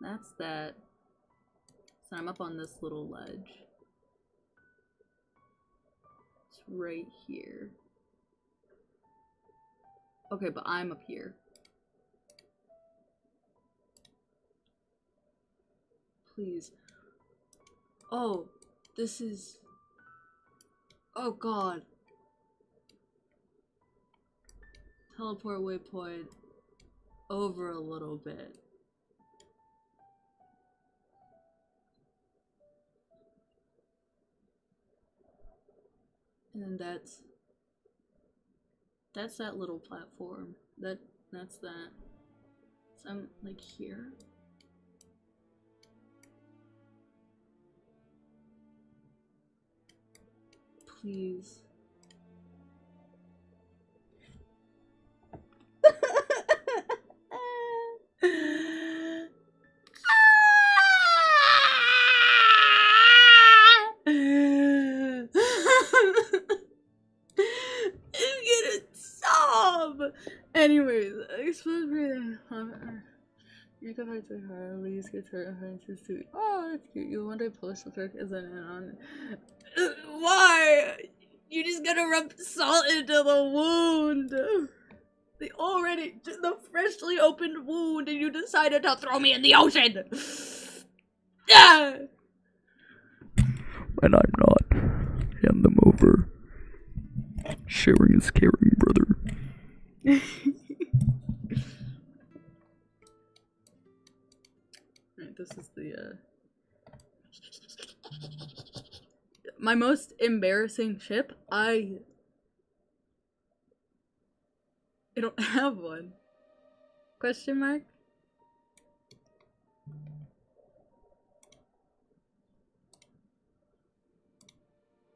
Speaker 1: That's that. So I'm up on this little ledge. It's right here. Okay, but I'm up here. Please. Oh, this is... Oh god. Teleport waypoint over a little bit. And that's that's that little platform. That that's that. So I'm like here. Please. Explode breathing. You can find to her, Lee's guitar and to suit. Oh, that's cute. You one day polish the pic isn't it on Why? You just gotta rub salt into the wound. The already the freshly opened wound and you decided to throw me in the ocean.
Speaker 4: And I'm not. Hand them over. Sharing is caring, brother.
Speaker 1: This is the uh my most embarrassing chip. I I don't have one. Question mark?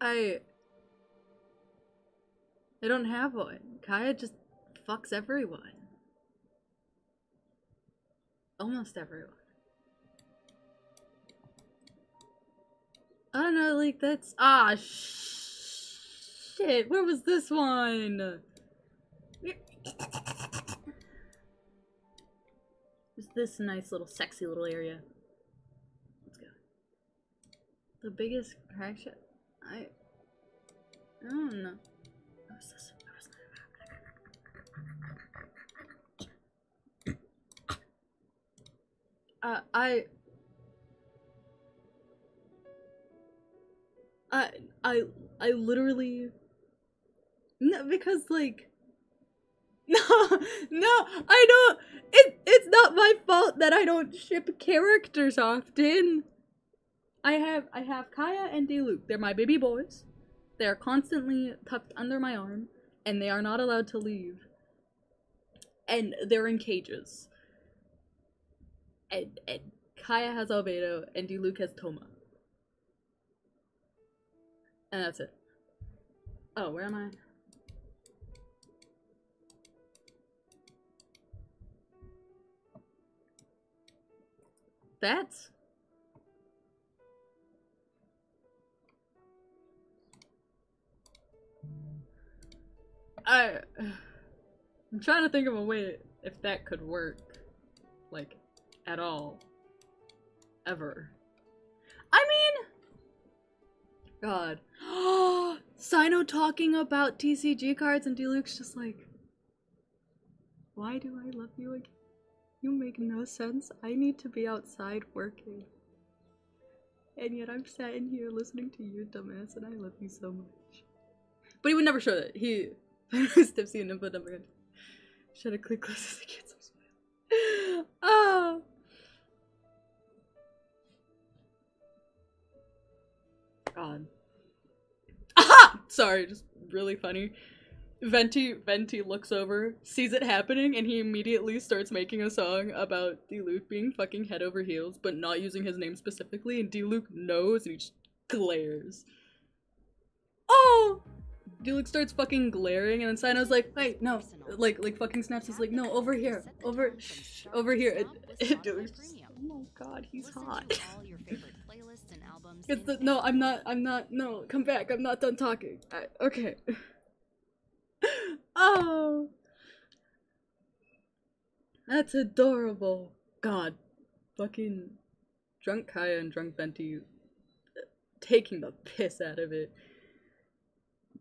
Speaker 1: I I don't have one. Kaeya just fucks everyone. Almost everyone. I don't know, like that's ah shit. Where was this one? Is this nice little sexy little area? Let's go. The biggest crack shot. I. I don't know. What was this? What was that? Uh, I. I I I literally no because like no no I don't it it's not my fault that I don't ship characters often. I have I have Kaeya and Diluc. They're my baby boys. They are constantly tucked under my arm and they are not allowed to leave. And they're in cages. And, and Kaeya has Albedo and Diluc has Thoma. And that's it. Oh, where am I? That's I I'm trying to think of a way if that could work like at all ever. God. Cyno talking about TCG cards and Diluc's just like, why do I love you again? You make no sense. I need to be outside working. And yet I'm sitting here listening to you, dumbass, and I love you so much. But he would never show that. He was tipsy and input number. Should have clicked close as I get some smile. Oh. God. Aha! Sorry, just really funny. Venti Venti looks over, sees it happening, and he immediately starts making a song about Diluc being fucking head over heels, but not using his name specifically, and Diluc knows and he just glares. Oh! Diluc starts fucking glaring, and then Cyno's like, wait, no, like, like fucking snaps. He's like, no, over here, over, shh, over here. And, and oh my god, he's hot. It's the, no, I'm not, I'm not, no, come back, I'm not done talking. I, okay. oh. That's adorable. God. Fucking drunk Kaeya and drunk Venti uh, taking the piss out of it.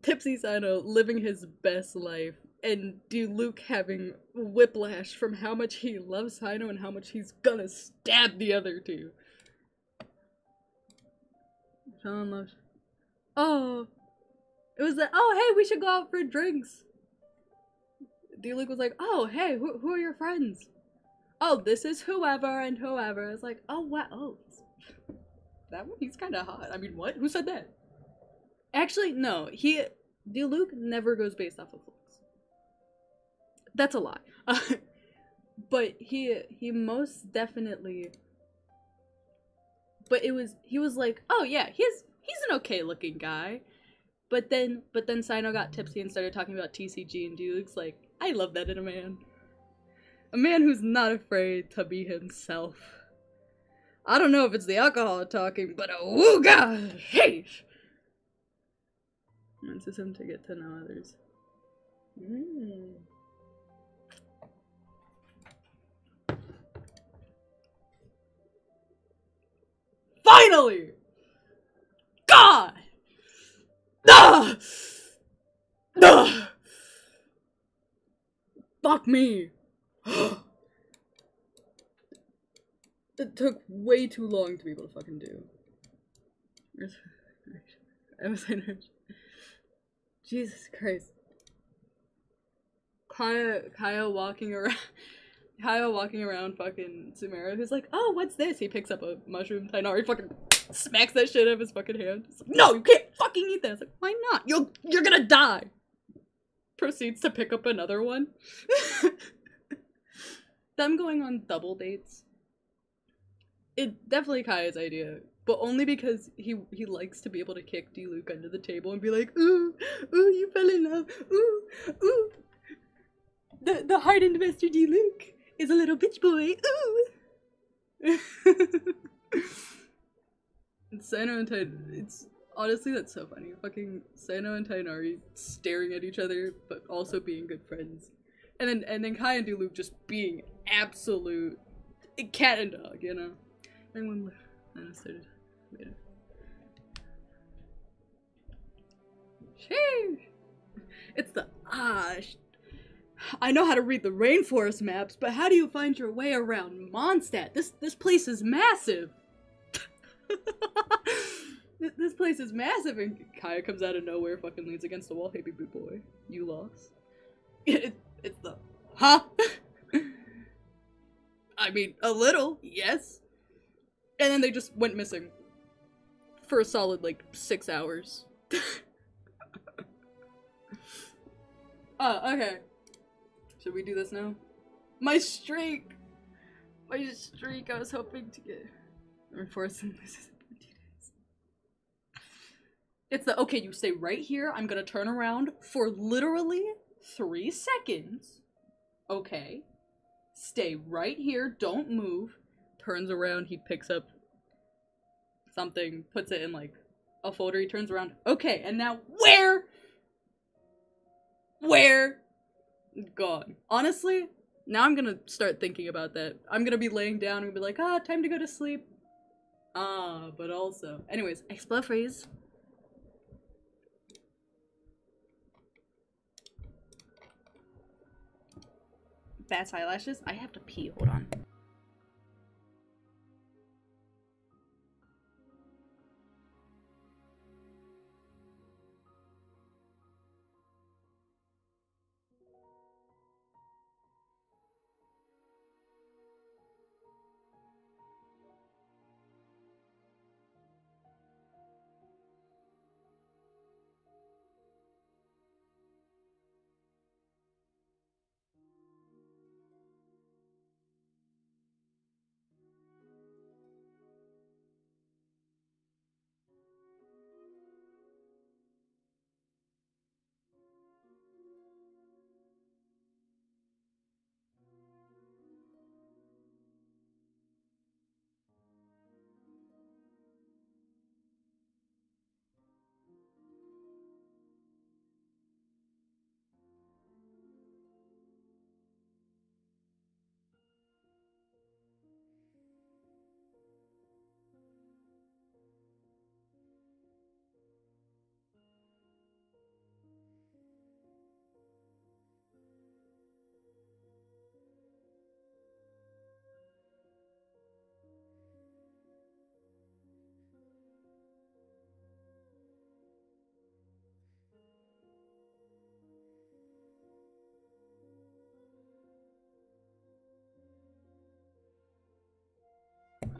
Speaker 1: Tipsy Cyno living his best life and Diluc having whiplash from how much he loves Cyno and how much he's gonna stab the other two. Sean loves. Oh, it was like, oh hey, we should go out for drinks. Diluc was like, oh hey, who who are your friends? Oh, this is whoever and whoever. It's like, oh wow, oh, that one he's kind of hot. I mean, what? Who said that? Actually, no. He Diluc never goes based off of looks. That's a lie. but he he most definitely but it was he was like, "Oh yeah, he's he's an okay looking guy." But then but then Cyno got tipsy and started talking about TCG and Diluc's like, "I love that in a man. A man who's not afraid to be himself." I don't know if it's the alcohol talking, but oh god, hey. This him to get to know others. Mm. Finally! God! Ah! Ah! Fuck me! it took way too long to be able to fucking do. I was Jesus Christ. Kaeya, Kaeya walking around. Kaeya walking around fucking Sumeru, who's like, oh, what's this? He picks up a mushroom. Tighnari fucking smacks that shit out of his fucking hand. Like, no, you can't fucking eat that. It's like, why not? You'll, you're gonna die. Proceeds to pick up another one. Them going on double dates. It definitely Kaeya's idea, but only because he he likes to be able to kick Diluc under the table and be like, ooh, ooh, you fell in love, ooh, ooh. The the hardened Master Diluc is a little bitch boy. Ooh. Cyno and Tain. It's honestly that's so funny. Fucking Cyno and Tighnari staring at each other, but also being good friends, and then and then Kai and Dulu just being absolute cat and dog, you know. And when Cyno started, later. Sheesh. It's the ah. I know how to read the rainforest maps, but how do you find your way around Mondstadt? This this place is massive. This place is massive, and Kaeya comes out of nowhere, fucking leans against the wall. Hey, boo boy, you lost. It, it's the huh? I mean, a little, yes. And then they just went missing for a solid like six hours. oh, okay. Should we do this now? My streak! My streak, I was hoping to get reinforcing this in 14 days. It's the okay, you stay right here. I'm gonna turn around for literally three seconds. Okay. Stay right here, don't move. Turns around, he picks up something, puts it in like a folder, he turns around. Okay, and now where? Where? Gone. Honestly, now I'm gonna start thinking about that. I'm gonna be laying down and be like, ah, time to go to sleep. Ah, but also. Anyways, explore phrase. Bat's eyelashes. I have to pee. Hold on.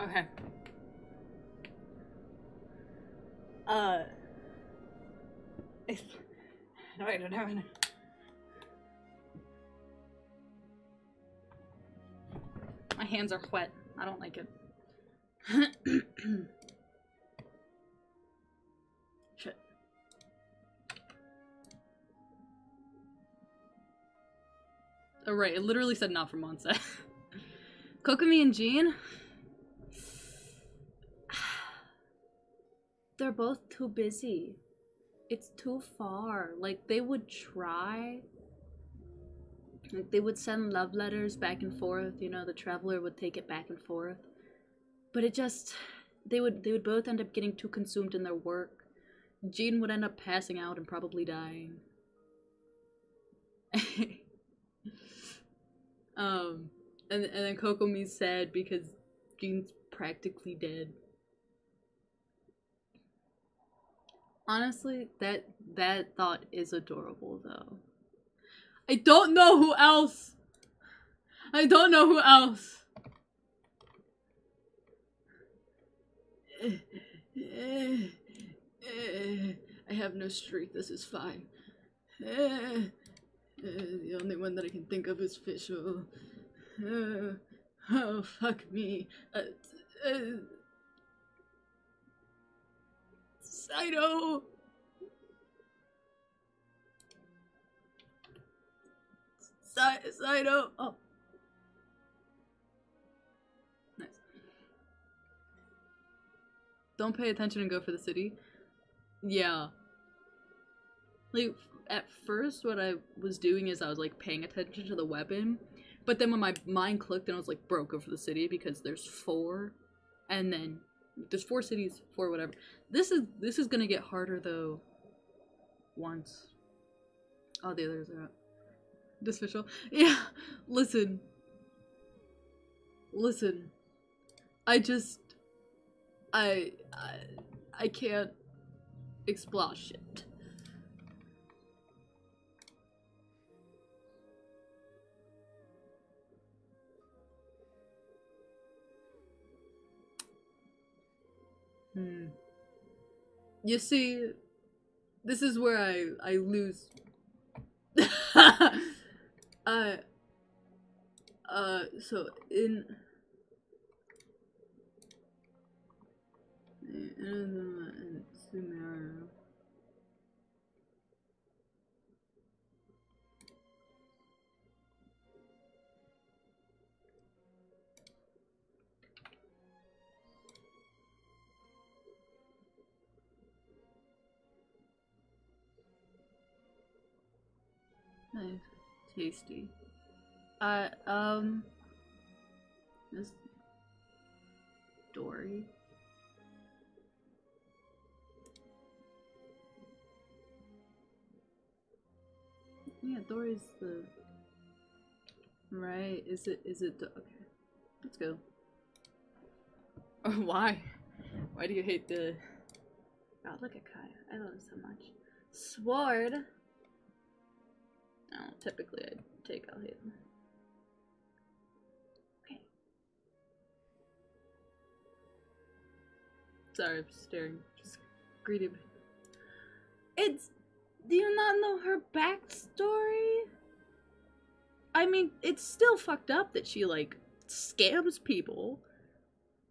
Speaker 1: Okay. Uh. No, I don't have any. My hands are wet. I don't like it. Shit. Oh, right. It literally said not from onset. Kokomi and Jean? They're both too busy. It's too far. Like, they would try. Like, they would send love letters back and forth. You know, the traveler would take it back and forth. But it just. They would, they would both end up getting too consumed in their work. Jean would end up passing out and probably dying. um, and, and then Kokomi's sad because Jean's practically dead. Honestly, that that thought is adorable though. I don't know who else. I don't know who else. I have no streak. This is fine. The only one that I can think of is Fischl. Oh, fuck me. Uh, uh, Saito! Sa- Saito! Oh. Nice. Don't pay attention and go for the city. Yeah. Like at first what I was doing is I was like paying attention to the weapon. But then when my mind clicked and I was like, bro, go for the city because there's four. And then there's four cities, four whatever. This is this is gonna get harder though. Once. Oh the others are out. This official. Yeah. Listen. Listen. I just I I I can't explain it. Hmm. You see, this is where I I lose. uh. Uh. So in. In Nice. Tasty. Uh, um. This. Dori. Yeah, Dori's the. Right? Is it? Is it? Okay. Let's go. Oh, why? Why do you hate the. Oh, look at Kaeya. I love him so much. Sword. Oh, typically I'd take I'll him. Okay. Sorry, I'm staring. Just greeted. It's. Do you not know her backstory? I mean, it's still fucked up that she, like, scams people.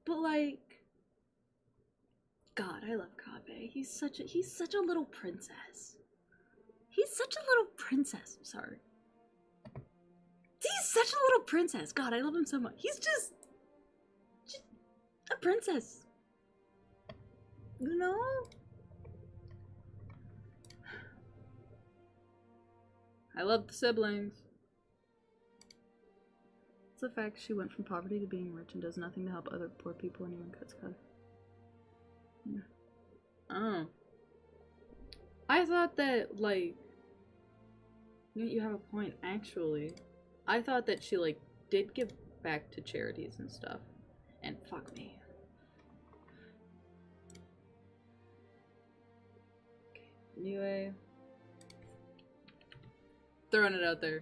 Speaker 1: But, like. God, I love Kaveh. He's such a he's such a little princess. He's such a little princess. I'm sorry. He's such a little princess. God, I love him so much. He's just, just a princess. You know? I love the siblings. It's the fact she went from poverty to being rich and does nothing to help other poor people and even cuts cut. Yeah. Oh. I thought that, like, you have a point, actually. I thought that she, like, did give back to charities and stuff. And fuck me. Okay, anyway. Throwing it out there.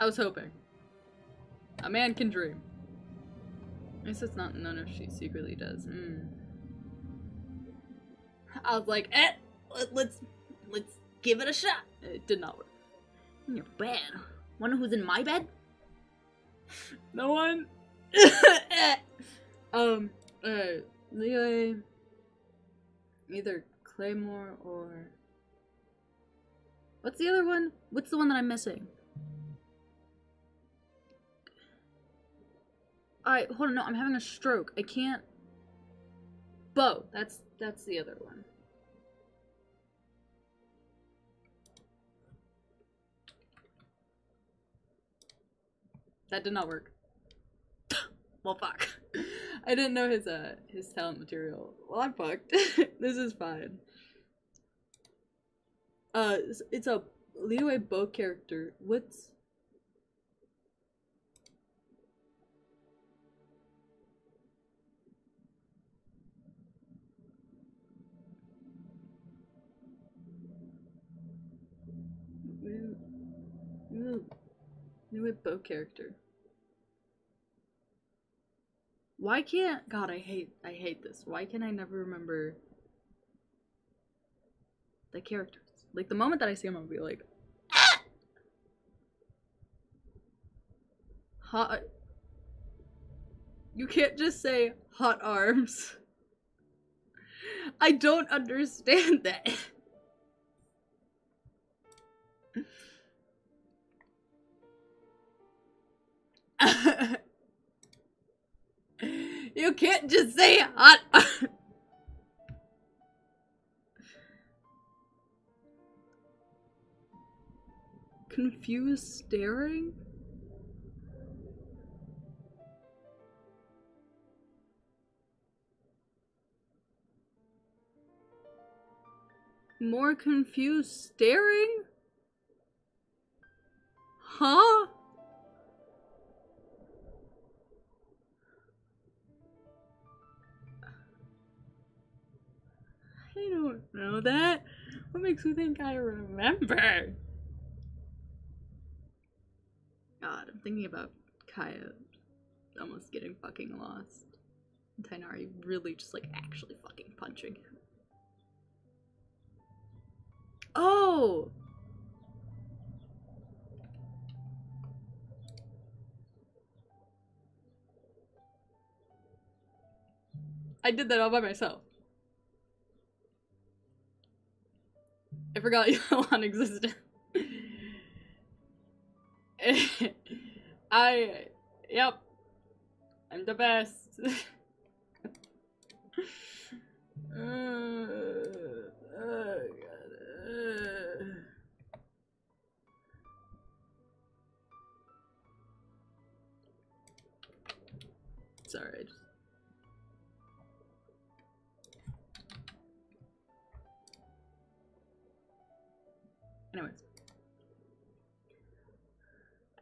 Speaker 1: I was hoping. A man can dream. At least it's not known if she secretly does. Mm. I was like, eh, let's let's give it a shot. It did not work. In your bed. Wonder who's in my bed? No one. um. Uh. Either Claymore or. What's the other one? What's the one that I'm missing? Alright, hold on. No, I'm having a stroke. I can't. Bow. That's that's the other one. That did not work. well, fuck. I didn't know his uh his talent material. Well, I'm fucked. this is fine. Uh, it's- a Liyue bow character. What's new new bow character? Why can't God? I hate I hate this. Why can I never remember the characters? Like the moment that I see them, I'll be like, "Ah!" hot. You can't just say hot arms. I don't understand that. You can't just say hot. Confused staring? More confused staring? Huh? I don't know that. What makes you think I remember? God, I'm thinking about Kaeya almost getting fucking lost. And Tighnari really just like actually fucking punching him. Oh! I did that all by myself. I forgot Yelan existed. I, yep, I'm the best. uh. Uh. Sorry,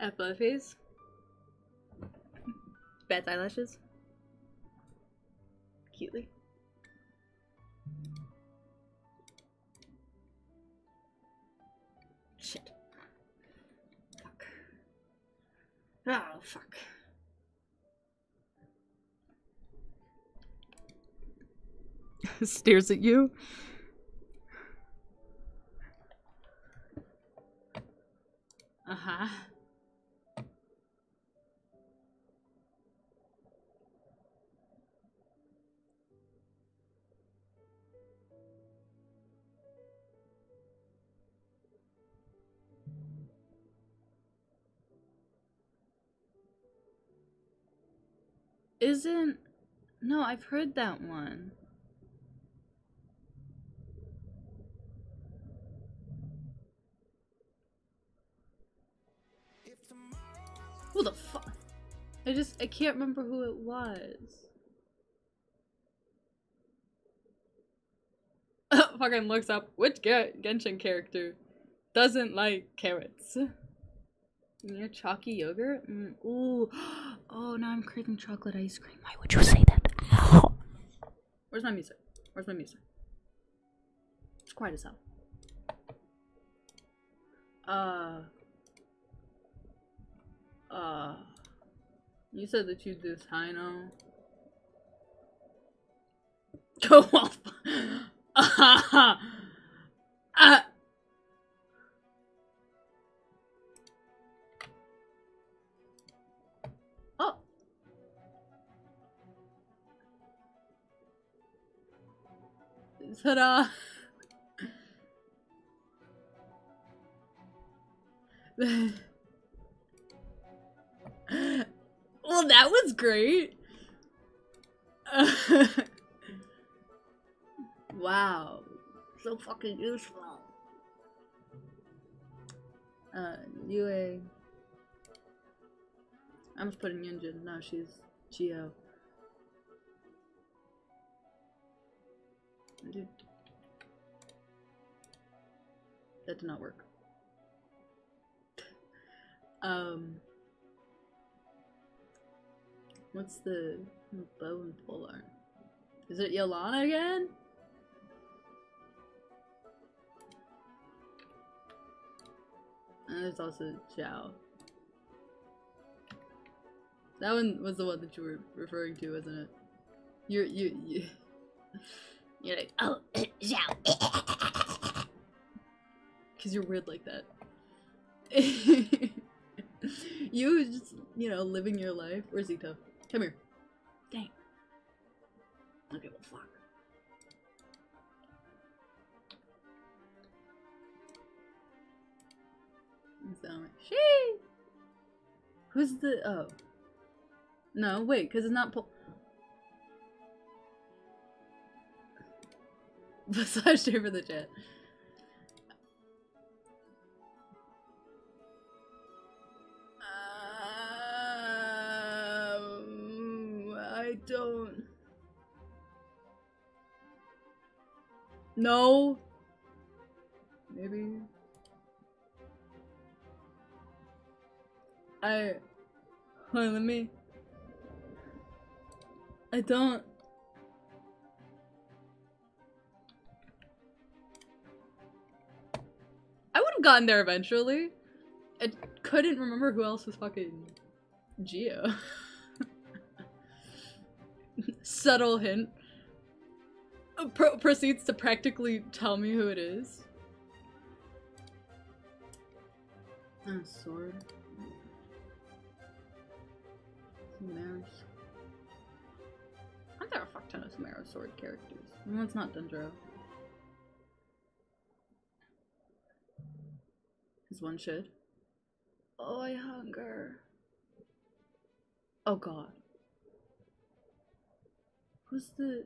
Speaker 1: F face. Bad eyelashes. Cutely. Shit. Fuck. Oh, fuck. Stares at you. Uh Isn't. No, I've heard that one. Who the fuck? I just I can't remember who it was. Fucking looks up which Ge- Genshin character doesn't like carrots. Near chalky yogurt? Mm, ooh. Oh, now I'm craving chocolate ice cream. Why would you say that? Where's my music? Where's my music? It's quiet as hell. Uh. Uh. You said that you do Cyno. Go off. uh, Ta-da! well, that was great. wow. So fucking useful. Uh, Yue. I'm just putting Yunjin. Now she's Geo. That did not work. Um. What's the bow and polearm? Is it Yolana again? And there's also Xiao. That one was the one that you were referring to, wasn't it? You're you you. You're like, oh, Xiao. Because you're weird like that. you just, you know, living your life. Where's Zito? Come here. Dang. Okay, well, fuck. So she. Who's the? Oh. No, wait, because it's not. Po Massage day for the chat. Um, I don't. No. Maybe. I. Hold on, let me. I don't. Have gotten there eventually. I couldn't remember who else was fucking Geo. Subtle hint. Uh, Pro proceeds to practically tell me who it is. Sword. Sumeru's. Aren't there a fuck ton of Sumeru sword characters? One's not Dendro. As one should. Oh, I hunger. Oh god. Who's the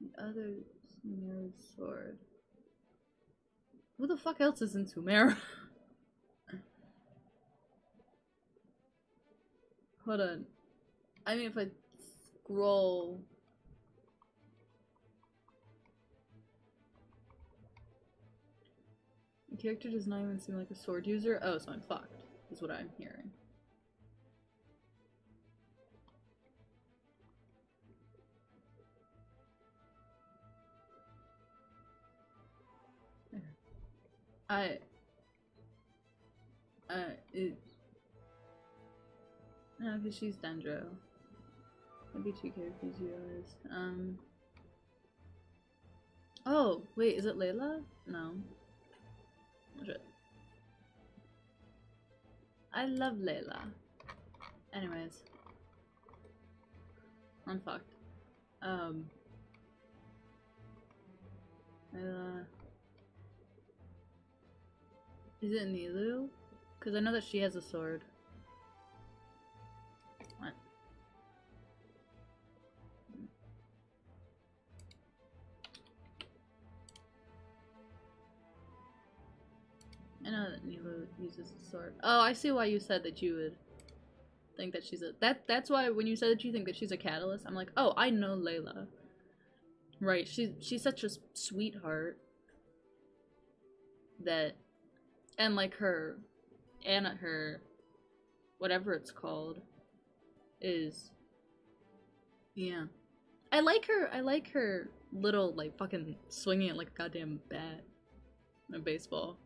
Speaker 1: the other Sumeru sword? Who the fuck else is in Sumeru? Hold on. I mean, if I scroll. The character does not even seem like a sword user. Oh, so I'm fucked, is what I'm hearing. I. Uh, it. No, because she's Dendro. That'd be two characters you realize. Um. Oh, wait, is it Layla? No. I love Layla. Anyways. I'm fucked. Um. Layla. Is it Nilou? Because I know that she has a sword. I know that Nilou uses a sword. Oh, I see why you said that you would think that she's a that that's why when you said that you think that she's a catalyst, I'm like, oh, I know Layla. Right, she's she's such a sweetheart that and like her and her whatever it's called is yeah i like her i like her little like fucking swinging it like a goddamn bat in a baseball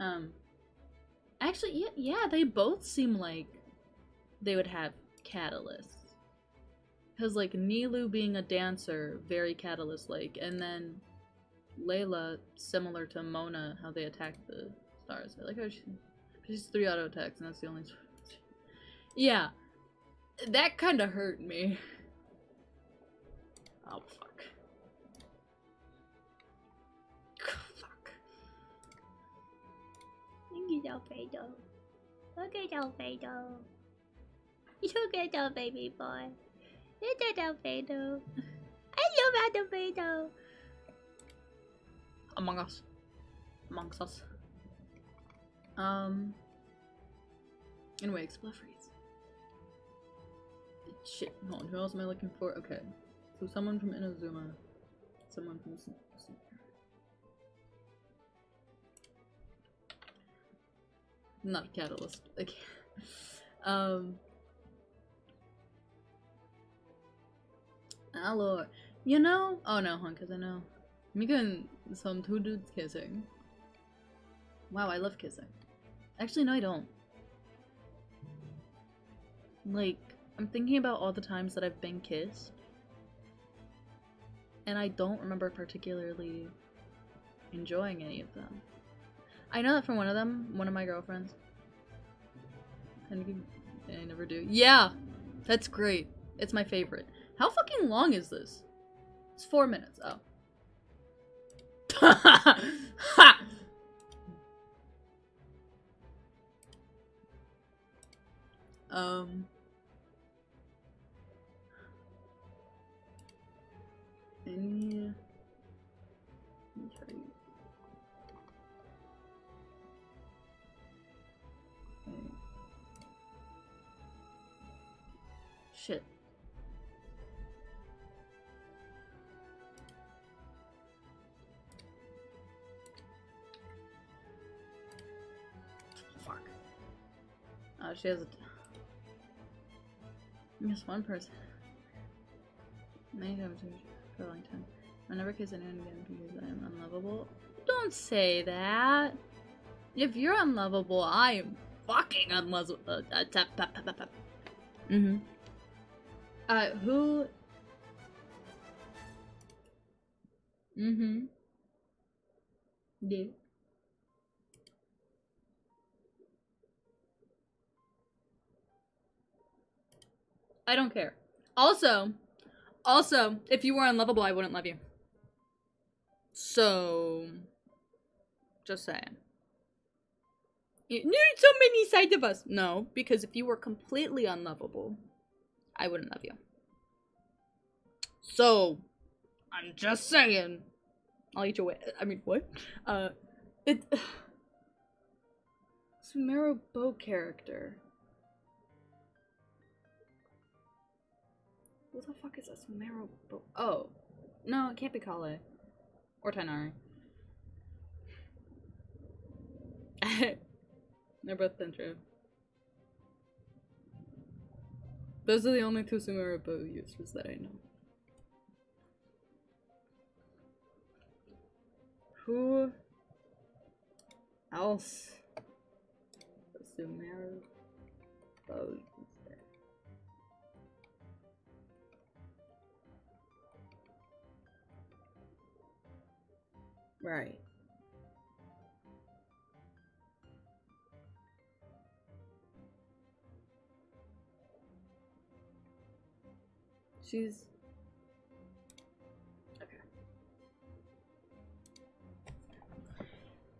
Speaker 1: um actually yeah, yeah they both seem like they would have catalysts because like Nilou being a dancer very catalyst like and then Layla, similar to Mona, how they attack the stars. I like how she, she's three auto attacks, and that's the only. Yeah, that kind of hurt me. Oh fuck.
Speaker 5: Look at Alfredo. Look at Alfredo. Look at our baby boy. Look at Alfredo. I love Alfredo.
Speaker 1: Among Us. Amongst Us. Um. Anyway, explore freeze. Shit, hold on, who else am I looking for? Okay. So someone from Inazuma. Someone from... Not a catalyst. Okay. Um... Alor. You know... Oh no, hon, because I know. Mika and some two dudes kissing. Wow, I love kissing. Actually, no, I don't. Like, I'm thinking about all the times that I've been kissed. And I don't remember particularly enjoying any of them. I know that from one of them, one of my girlfriends. I never do. Yeah! That's great. It's my favorite. How fucking long is this? It's four minutes. Oh. ha! Um. Shit. She has a. Just one person. Many times for a long time. I never kiss anyone again because I am unlovable. Don't say that. If you're unlovable, I am fucking unlovable. Uh, uh. Mm-hmm. Uh, who? Mm-hmm. Yeah. I don't care. Also, also, if you were unlovable, I wouldn't love you. So, just saying. You need so many sides of us. No, because if you were completely unlovable, I wouldn't love you. So, I'm just saying. I'll eat your way. I mean, what? Uh, it. Sumeru Bow character. Who the fuck is a Sumeru Bow? Oh. No, it can't be Collei. Or Tighnari. They're both Dendro. Those are the only two Sumeru Bow users that I know. Who else? Sumeru Right. She's okay.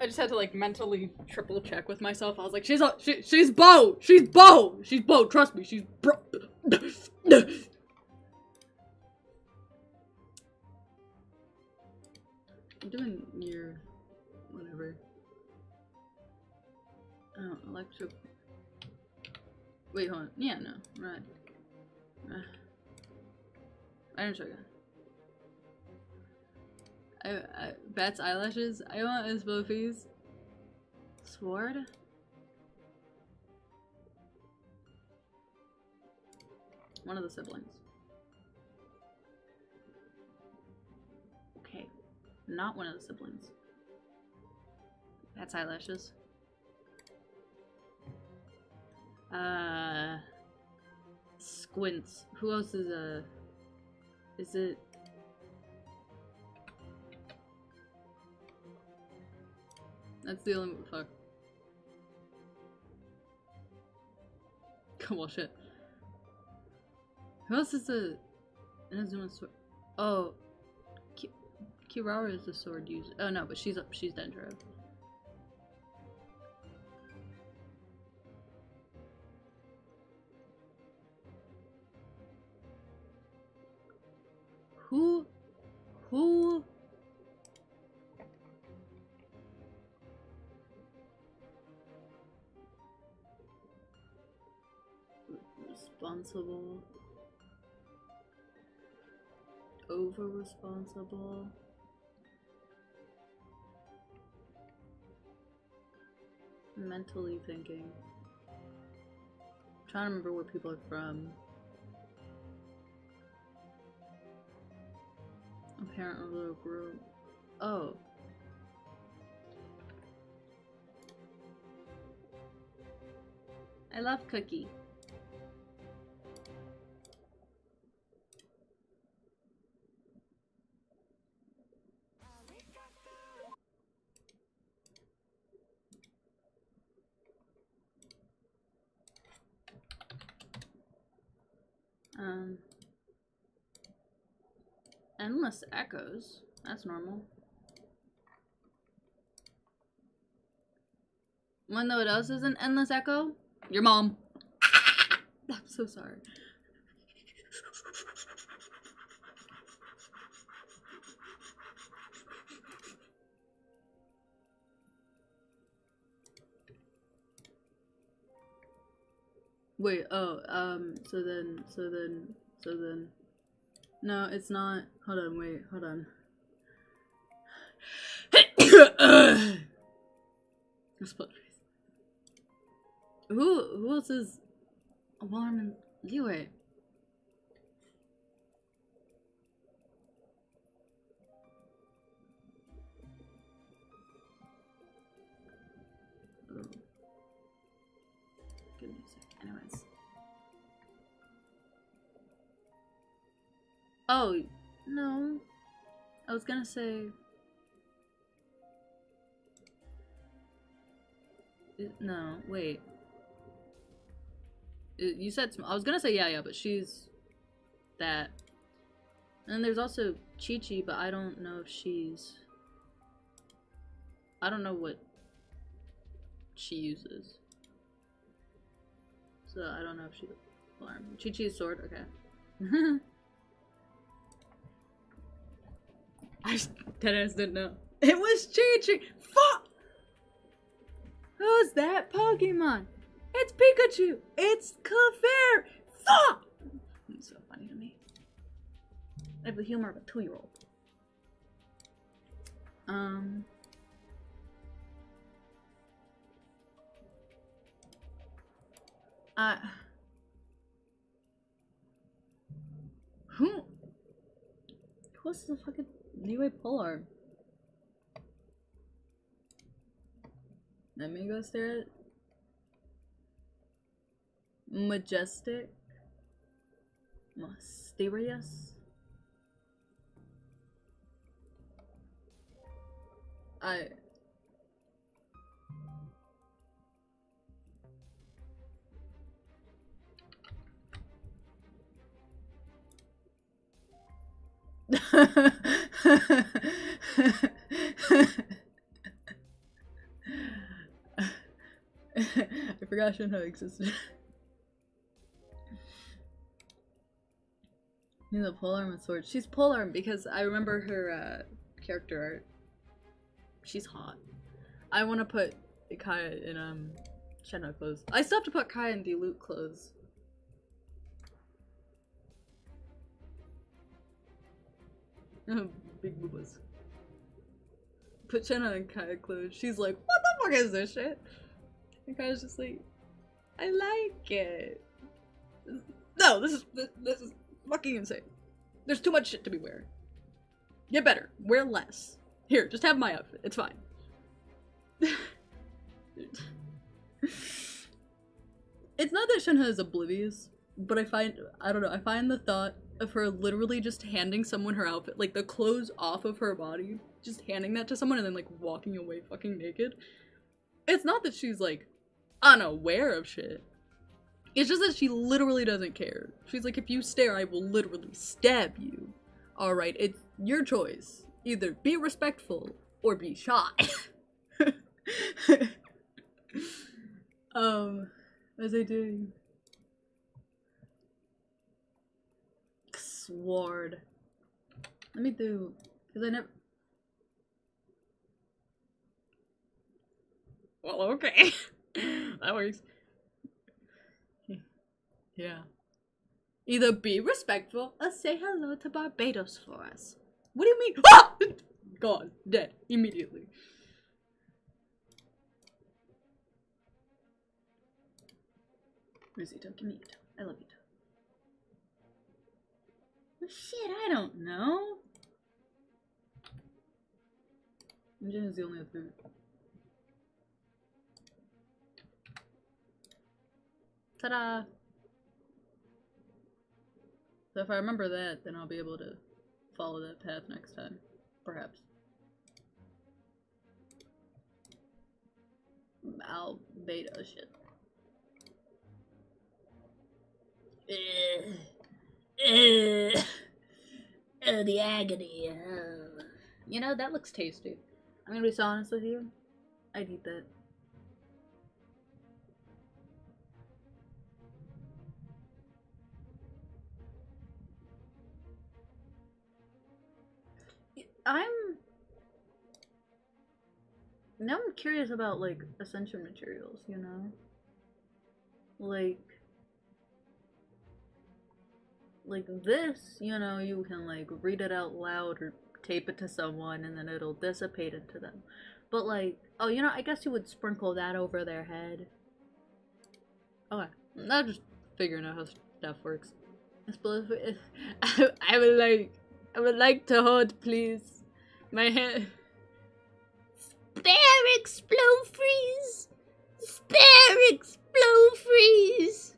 Speaker 1: I just had to like mentally triple check with myself. I was like, she's a she, she's bow, she's bow, she's bow. Trust me, she's bro. doing your whatever. Oh, electric. Wait, hold on. Yeah, no, right. Uh, Iron Shogun. I, I, Bat's eyelashes. I want his Bofies. Sword? One of the siblings. Not one of the siblings. That's eyelashes. Uh. Squints. Who else is a. Is it. That's the only. Fuck. Well, shit. Who else is the. Inazuma sword? Oh. Ki Kirara is the sword user. Oh no, but she's up. she's Dendro. Who? Who? Responsible. Over responsible. Mentally thinking. trying to remember where people are from. Apparent little group. Oh. I love Cookie. Endless echoes. That's normal. One though it else is an endless echo? Your mom. I'm so sorry. Wait, oh, um, so then, so then, so then. No, it's not. Hold on, wait, hold on. Split face. Who, who else is alarm and Liyue? Oh, no. I was gonna say. No, wait. You said I was gonna say yeah, yeah, but she's that. And there's also Qiqi, but I don't know if she's. I don't know what she uses. So I don't know if she's alarm. Qiqi's sword, okay. I deadass didn't know. It was Chi Chi! Fuck! Who's that Pokemon? It's Pikachu! It's Clefairy! Fuck! It's so funny to me. I have the humor of a two year old. Um. I. Who? What's the fucking Liyue Polar? Let me go stare at Majestic. Mysterious. I. I forgot Shenhe existed. He's a polearm with sword. She's polearm because I remember her uh, character art. She's hot. I want to put Kaeya in um Shenhe clothes. I still have to put Kaeya in Diluc clothes. Big boobas. Put Shenhe in Kaeya clothes. She's like, what the fuck is this shit? And Kaeya's just like, I like it. No, this is this, this is fucking insane. There's too much shit to be wearing. Get better. Wear less. Here, just have my outfit. It's fine. it's not that Shenhe is oblivious, but I find I don't know, I find the thought of her literally just handing someone her outfit, like the clothes off of her body, just handing that to someone and then like walking away fucking naked. It's not that she's like unaware of shit. It's just that she literally doesn't care. She's like, if you stare, I will literally stab you. Alright, it's your choice. Either be respectful or be shy. um, as I do. Sword. Let me do, because I never. Well, okay. that works. Yeah. Either be respectful or say hello to Barbatos for us. What do you mean? Ah! Gone. Dead. Immediately. Rosito, give me toe. I love you. Shit, I don't know. Jin is the only other. Ta-da! So if I remember that, then I'll be able to follow that path next time. Perhaps. Al beta shit. Oh, the agony. uh. You know, that looks tasty. I'm gonna be so honest with you. I'd eat that. I'm now I'm curious about like ascension materials, you know? Like like this, you know, you can like read it out loud or tape it to someone and then it'll dissipate into them. But like, oh, you know, I guess you would sprinkle that over their head. Okay, I'm just figuring out how stuff works. I suppose I, I would like, I would like to hold, please, my hand.
Speaker 5: Spare explode freeze! Spare explode freeze!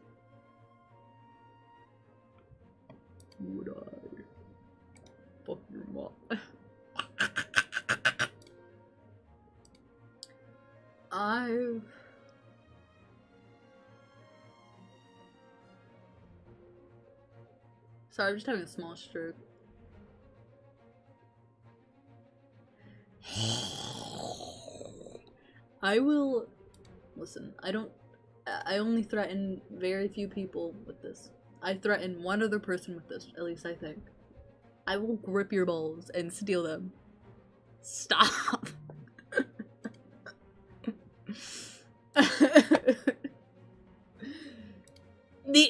Speaker 1: I've. Sorry, I'm just having a small stroke. I will. Listen, I don't. I I only threaten very few people with this. I threaten one other person with this, at least I think. I will grip your balls and steal them. Stop.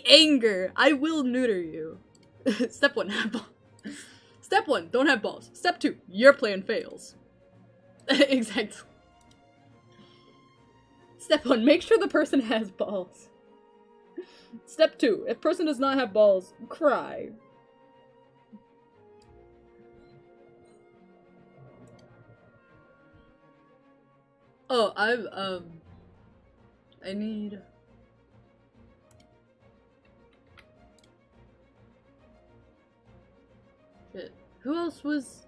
Speaker 1: Anger. I will neuter you. Step one, have balls. Step one, don't have balls. Step two, your plan fails. exactly. Step one, make sure the person has balls. Step two, if person does not have balls, cry. Oh, I've, um, I need... Who else was...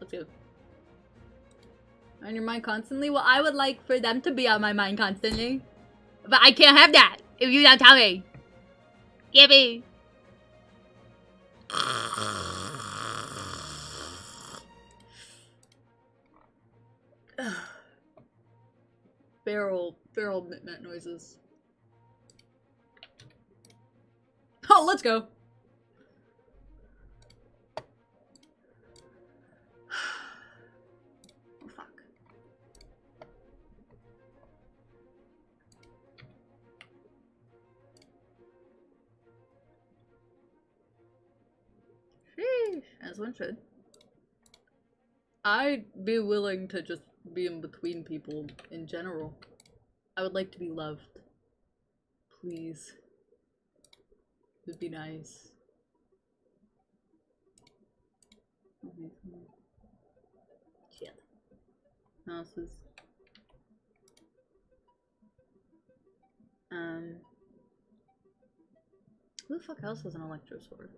Speaker 1: Let's go. On your mind constantly? Well, I would like for them to be on my mind constantly. But I can't have that if you don't tell me. Give me. barrel, barrel mit noises. Oh, let's go. As one should. I'd be willing to just be in between people in general. I would like to be loved. Please. It'd be nice. Shit. Houses. Um. Who the fuck else has an electro sword?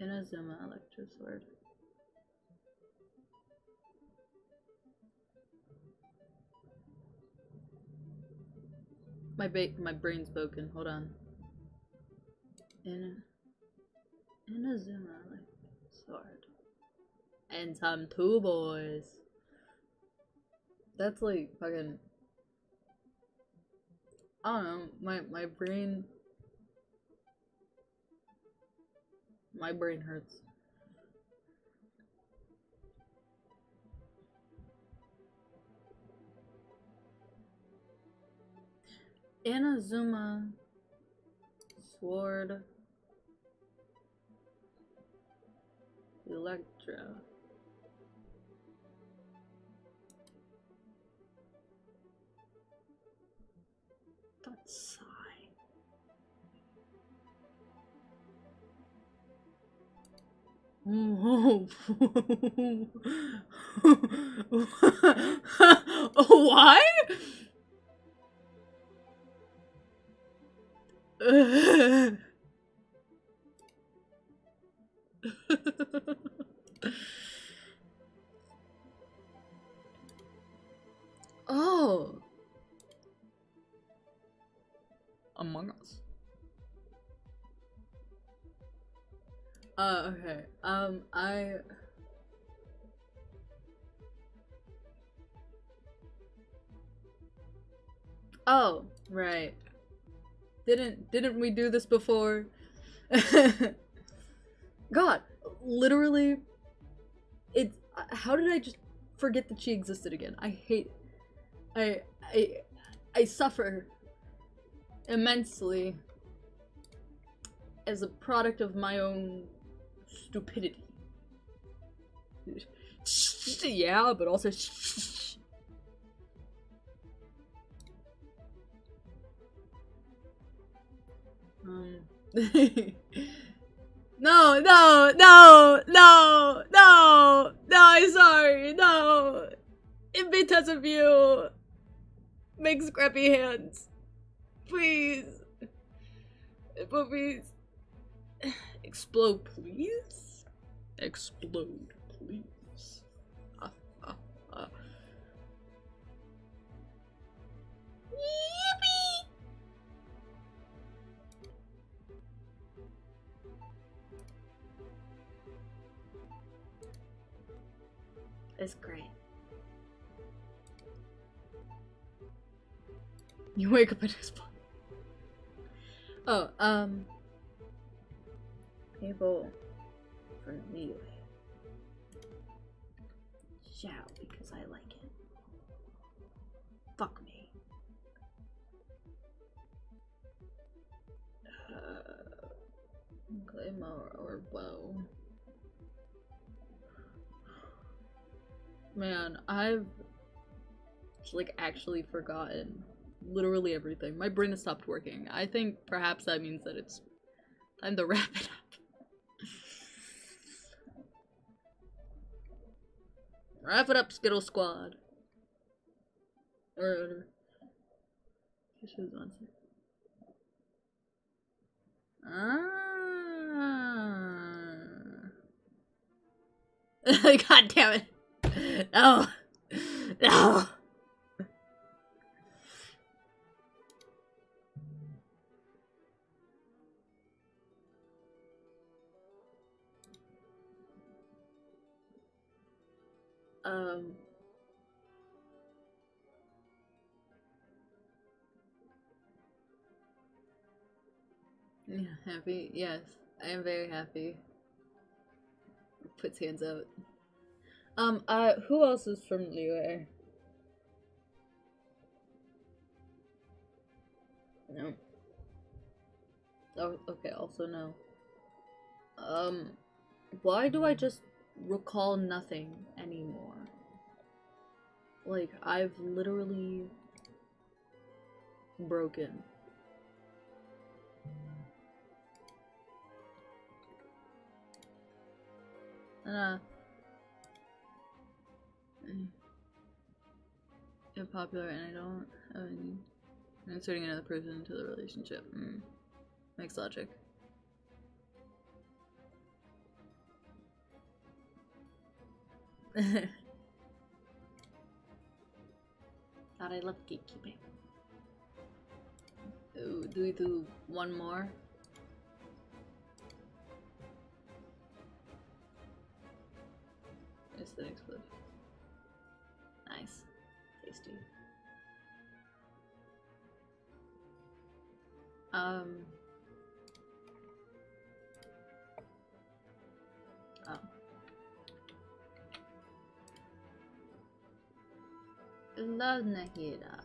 Speaker 1: Inazuma electro sword. My ba my brain's broken. Hold on. In Inazuma electro sword. And some two boys. That's like fucking I don't know, my my brain my brain hurts. Inazuma Sword Electro Don't Oh. sigh. Why? oh. Among Us. Uh, okay. Um, I. Oh, right. Didn't didn't we do this before? God, literally, it. How did I just forget that she existed again? I hate. I I I suffer immensely as a product of my own stupidity. Yeah, but also um No, no, no, no, no, no, I'm sorry, no. It because of you. Make scrappy hands. Please. But Please. Explode, please? Explode, please. Ah, ah. Yippee! It's great. You wake up his body. Oh, um. People for Liyue. Shout because I like it. Fuck me. Uh, claymore or bow. Man, I've like actually forgotten literally everything. My brain has stopped working. I think perhaps that means that it's time to wrap it up. Wrap it up, Skittle Squad. Or on Ah. God damn it. No. No. Um. Yeah, happy? Yes, I am very happy. Puts hands out. Um, uh, who else is from Liyue? No. Oh, okay, also no. Um, why do I just recall nothing anymore? Like, I've literally broken. Uh, unpopular and I don't have any inserting another person into the relationship. Mm. Makes logic. God, I love gatekeeping. Ooh, do we do one more? It's the next clip. Nice. Tasty. Um. Love Nahida. Uh,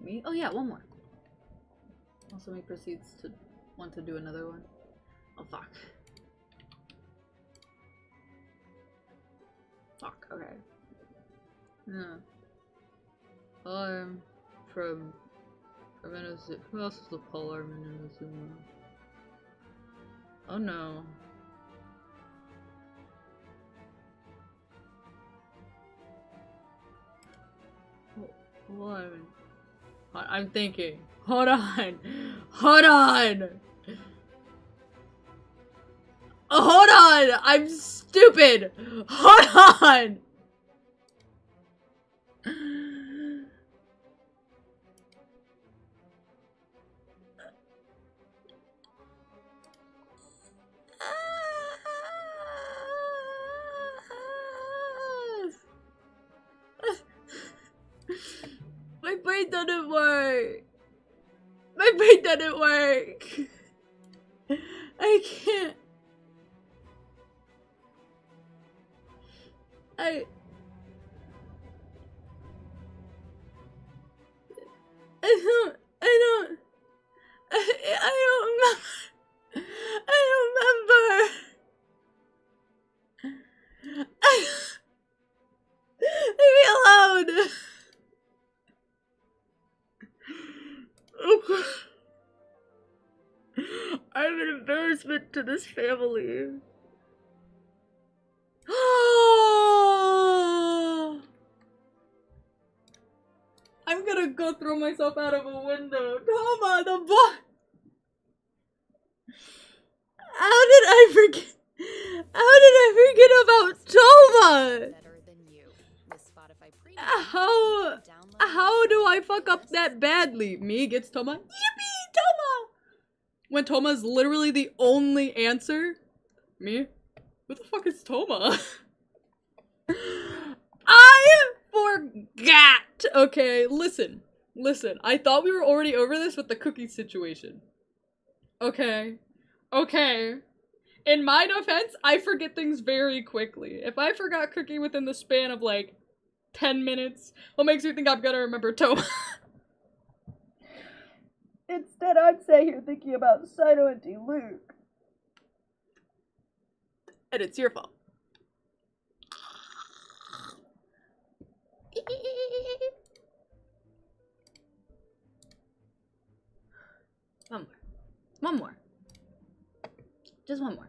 Speaker 1: me? Oh yeah, one more. Also, me proceeds to want to do another one. Oh fuck. Fuck, okay. Yeah. I'm from Who else is the polar in Inazuma? Oh no. What? I'm thinking. Hold on. Hold on. Hold on! I'm stupid! Hold on! Doesn't work. My brain doesn't work. I can't. I I don't. I don't. I, I don't remember. I don't remember. I, leave me alone. I'm an embarrassment to this family. I'm gonna go throw myself out of a window. Thoma, the boy. How did I forget? How did I forget about Thoma?
Speaker 2: Better than you. With Spotify Premium,
Speaker 1: How? How do I fuck up that badly? Me gets Thoma. Yippee, Thoma! When Thoma's literally the only answer. Me? Who the fuck is Thoma? I forgot. Okay, listen. Listen. I thought we were already over this with the cookie situation. Okay. Okay. In my defense, I forget things very quickly. If I forgot cookie within the span of like 10 minutes, what makes you think I'm gonna remember Thoma? Instead, I'm sitting here thinking about Saito and Diluc. And it's your fault. One more. One more. Just one more.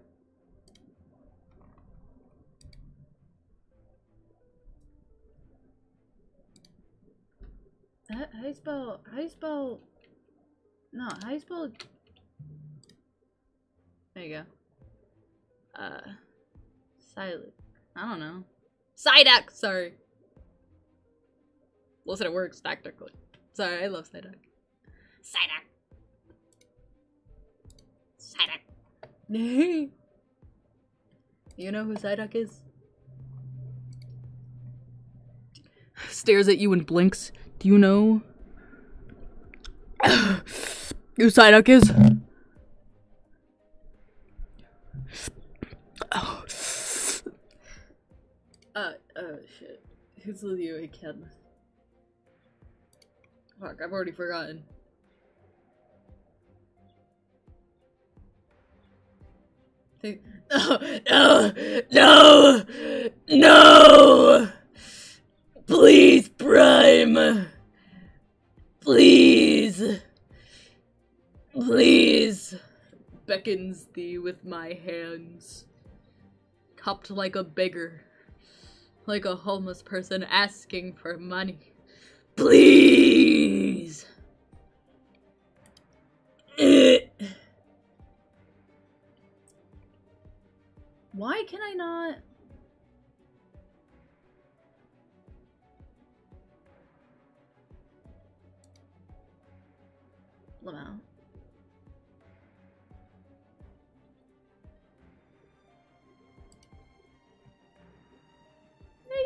Speaker 1: How, how you spell? How you spell? No, how you spell? There you go. Uh, silent. I don't know. Psyduck. Sorry. Listen, it works tactically. Sorry, I love Psyduck. Psyduck. Psyduck. you know who Psyduck is? Stares at you and blinks. Do you know who Psyduck is? Uh, uh, shit. Who's Leo again? Fuck, I've already forgotten. No, no, no, no! Please, Prime! Beckons thee with my hands. Cupped like a beggar. Like a homeless person asking for money. Please! Why can I not? Lamau.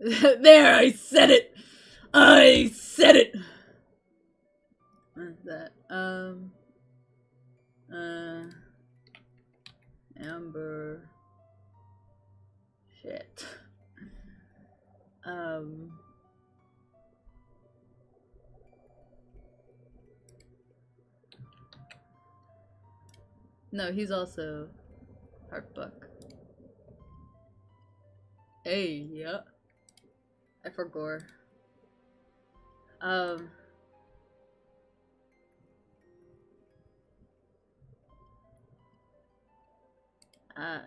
Speaker 1: there, I said it! I said it! What's that? Um. Uh. Amber. Shit. Um. No, he's also Heartbuck. Hey, yeah. I forgot. Um. Uh.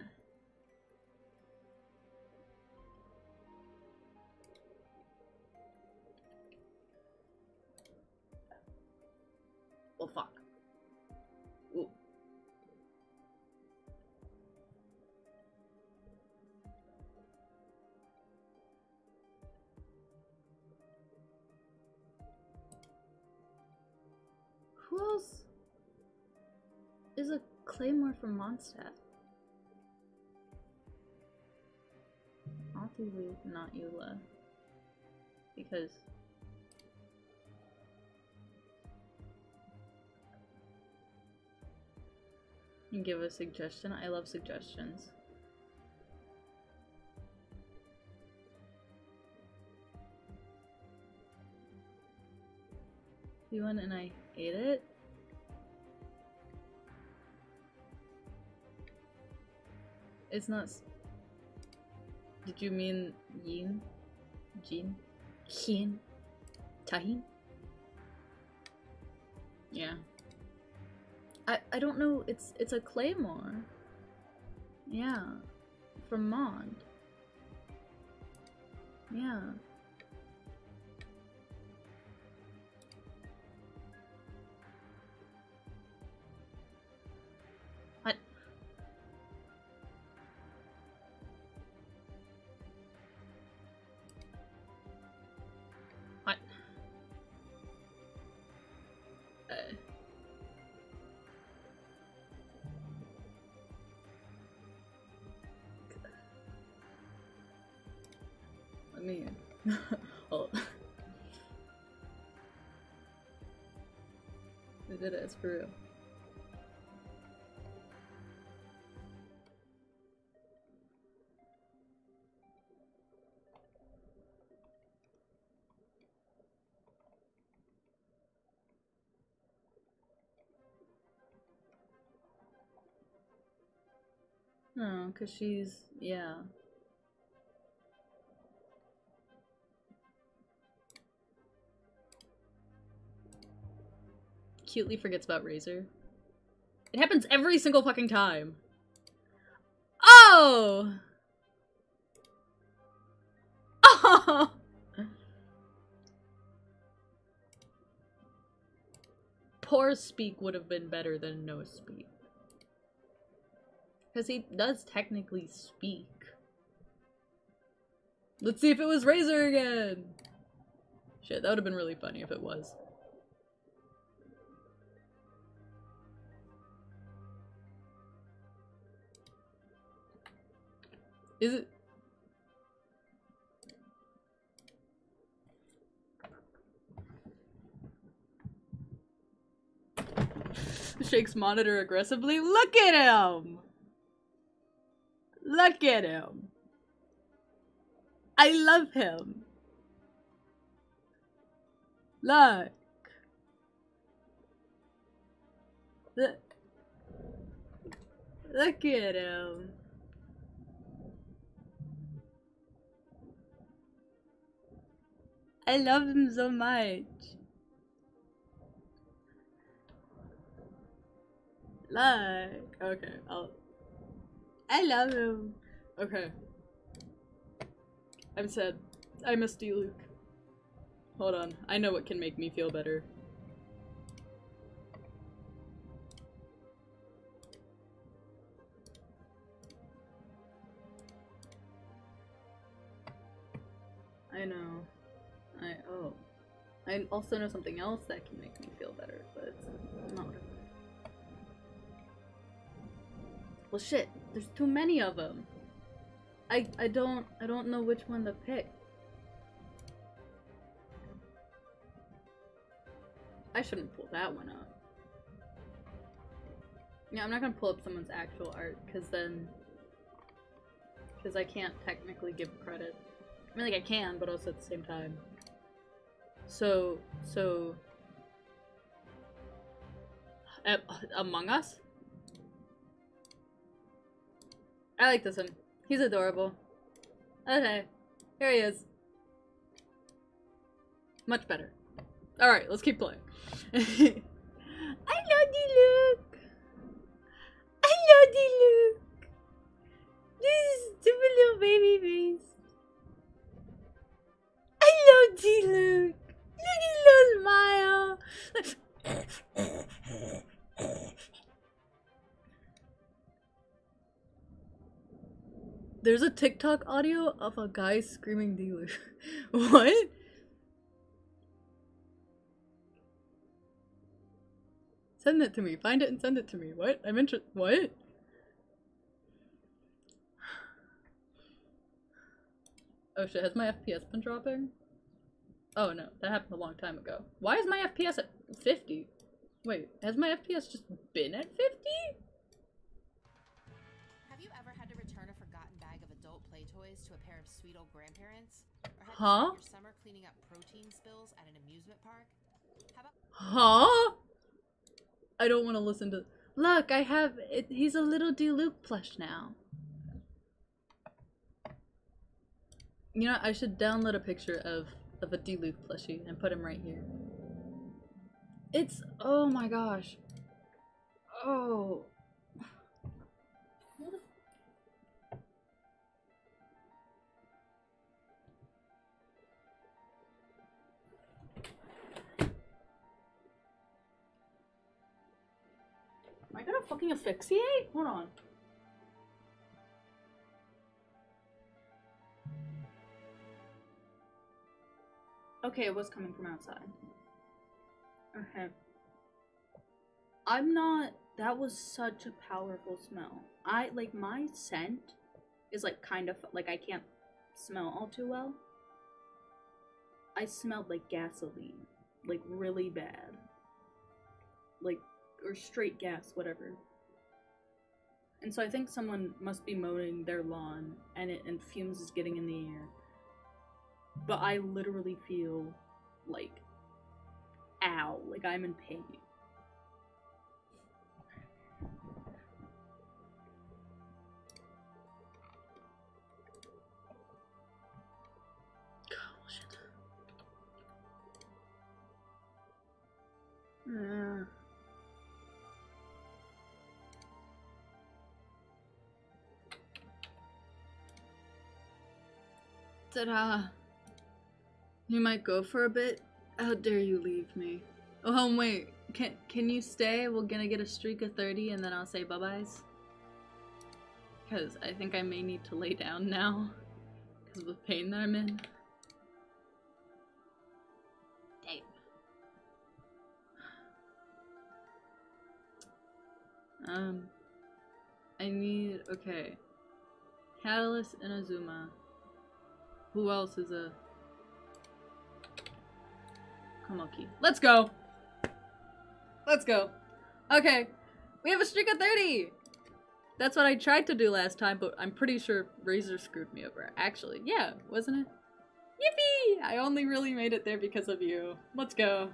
Speaker 1: Well, fuck. Claymore from Mondstadt? Obviously not Eula. Because You give a suggestion. I love suggestions. You went and I ate it? It's not. Did you mean yin? Jin? Hin? Tahin? Yeah. I I don't know. It's it's a claymore. Yeah, from Mond. Yeah. Let me. I did it. It's for real. No, cause she's yeah. Cutely forgets about Razor. It happens every single fucking time. Oh! Oh! Poor Speak would have been better than no Speak. Because he does technically speak. Let's see if it was Razor again! Shit, that would have been really funny if it was. Is it? Shakes monitor aggressively. Look at him! Look at him. I love him. Look. Look. Look at him. I love him so much. Look. Okay, I'll. I love him. Okay. I'm sad. I miss Diluc. Hold on. I know what can make me feel better. I know. I oh. I also know something else that can make me feel better, but it's not Well shit, there's too many of them. I I don't I don't know which one to pick. I shouldn't pull that one up. Yeah, I'm not gonna pull up someone's actual art because then because I can't technically give credit. I mean, like I can, but also at the same time. So so. Uh, Among Us. I like this one. He's adorable. Okay. Here he is. Much better. Alright, let's keep playing. I love you, Luke. I love you, Luke. This is stupid little baby face. I love you, Luke. Look at little smile. There's a TikTok audio of a guy screaming dealer. what? Send it to me. Find it and send it to me. What? I'm interested. What? Oh shit, has my FPS been dropping? Oh no, that happened a long time ago. Why is my FPS at 50? Wait, has my FPS just been at 50?
Speaker 2: To a pair of sweet old grandparents?
Speaker 1: Huh?
Speaker 2: summer cleaning up protein spills at an amusement park?
Speaker 1: Huh? I don't want to listen to. Look, I have. It, he's a little Diluc plush now. You know, I should download a picture of of a Diluc plushie and put him right here. It's oh my gosh. Oh. Gonna fucking asphyxiate? Hold on. Okay, it was coming from outside. Okay. I'm not. That was such a powerful smell. I like my scent is like kind of like I can't smell all too well. I smelled like gasoline, like really bad. Like or straight gas, whatever. And so I think someone must be mowing their lawn and it and fumes is getting in the air. But I literally feel like ow, like I'm in pain. Ta-da! You might go for a bit. How dare you leave me? Oh wait, can can you stay? We're gonna get a streak of thirty, and then I'll say bye byes. Cause I think I may need to lay down now, cause of the pain that I'm in. Damn. Um, I need okay. Catalyst and Azuma. Who else is a Kokomi? Let's go! Let's go. Okay. We have a streak of 30! That's what I tried to do last time, but I'm pretty sure Razor screwed me over. Actually, yeah, wasn't it? Yippee! I only really made it there because of you. Let's go.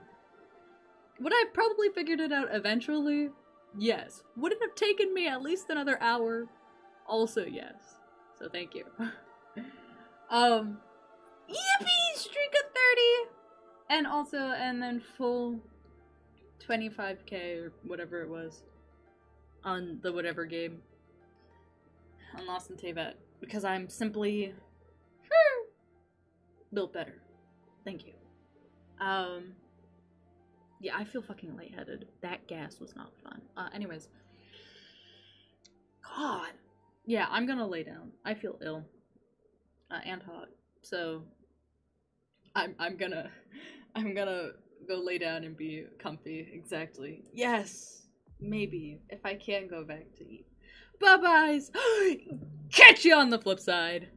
Speaker 1: Would I have probably figured it out eventually? Yes. Would it have taken me at least another hour? Also, yes. So thank you. um, yippee! Streak of 30! And also, and then full 25k or whatever it was on the whatever game on Lost in Teyvat because I'm simply built better. Thank you. Um, yeah, I feel fucking lightheaded. That gas was not fun. Uh, anyways, God, yeah, I'm gonna lay down. I feel ill uh, and hot, so I'm I'm gonna I'm gonna go lay down and be comfy. Exactly. Yes. Maybe if I can go back to eat. Bye byes. Catch you on the flip side.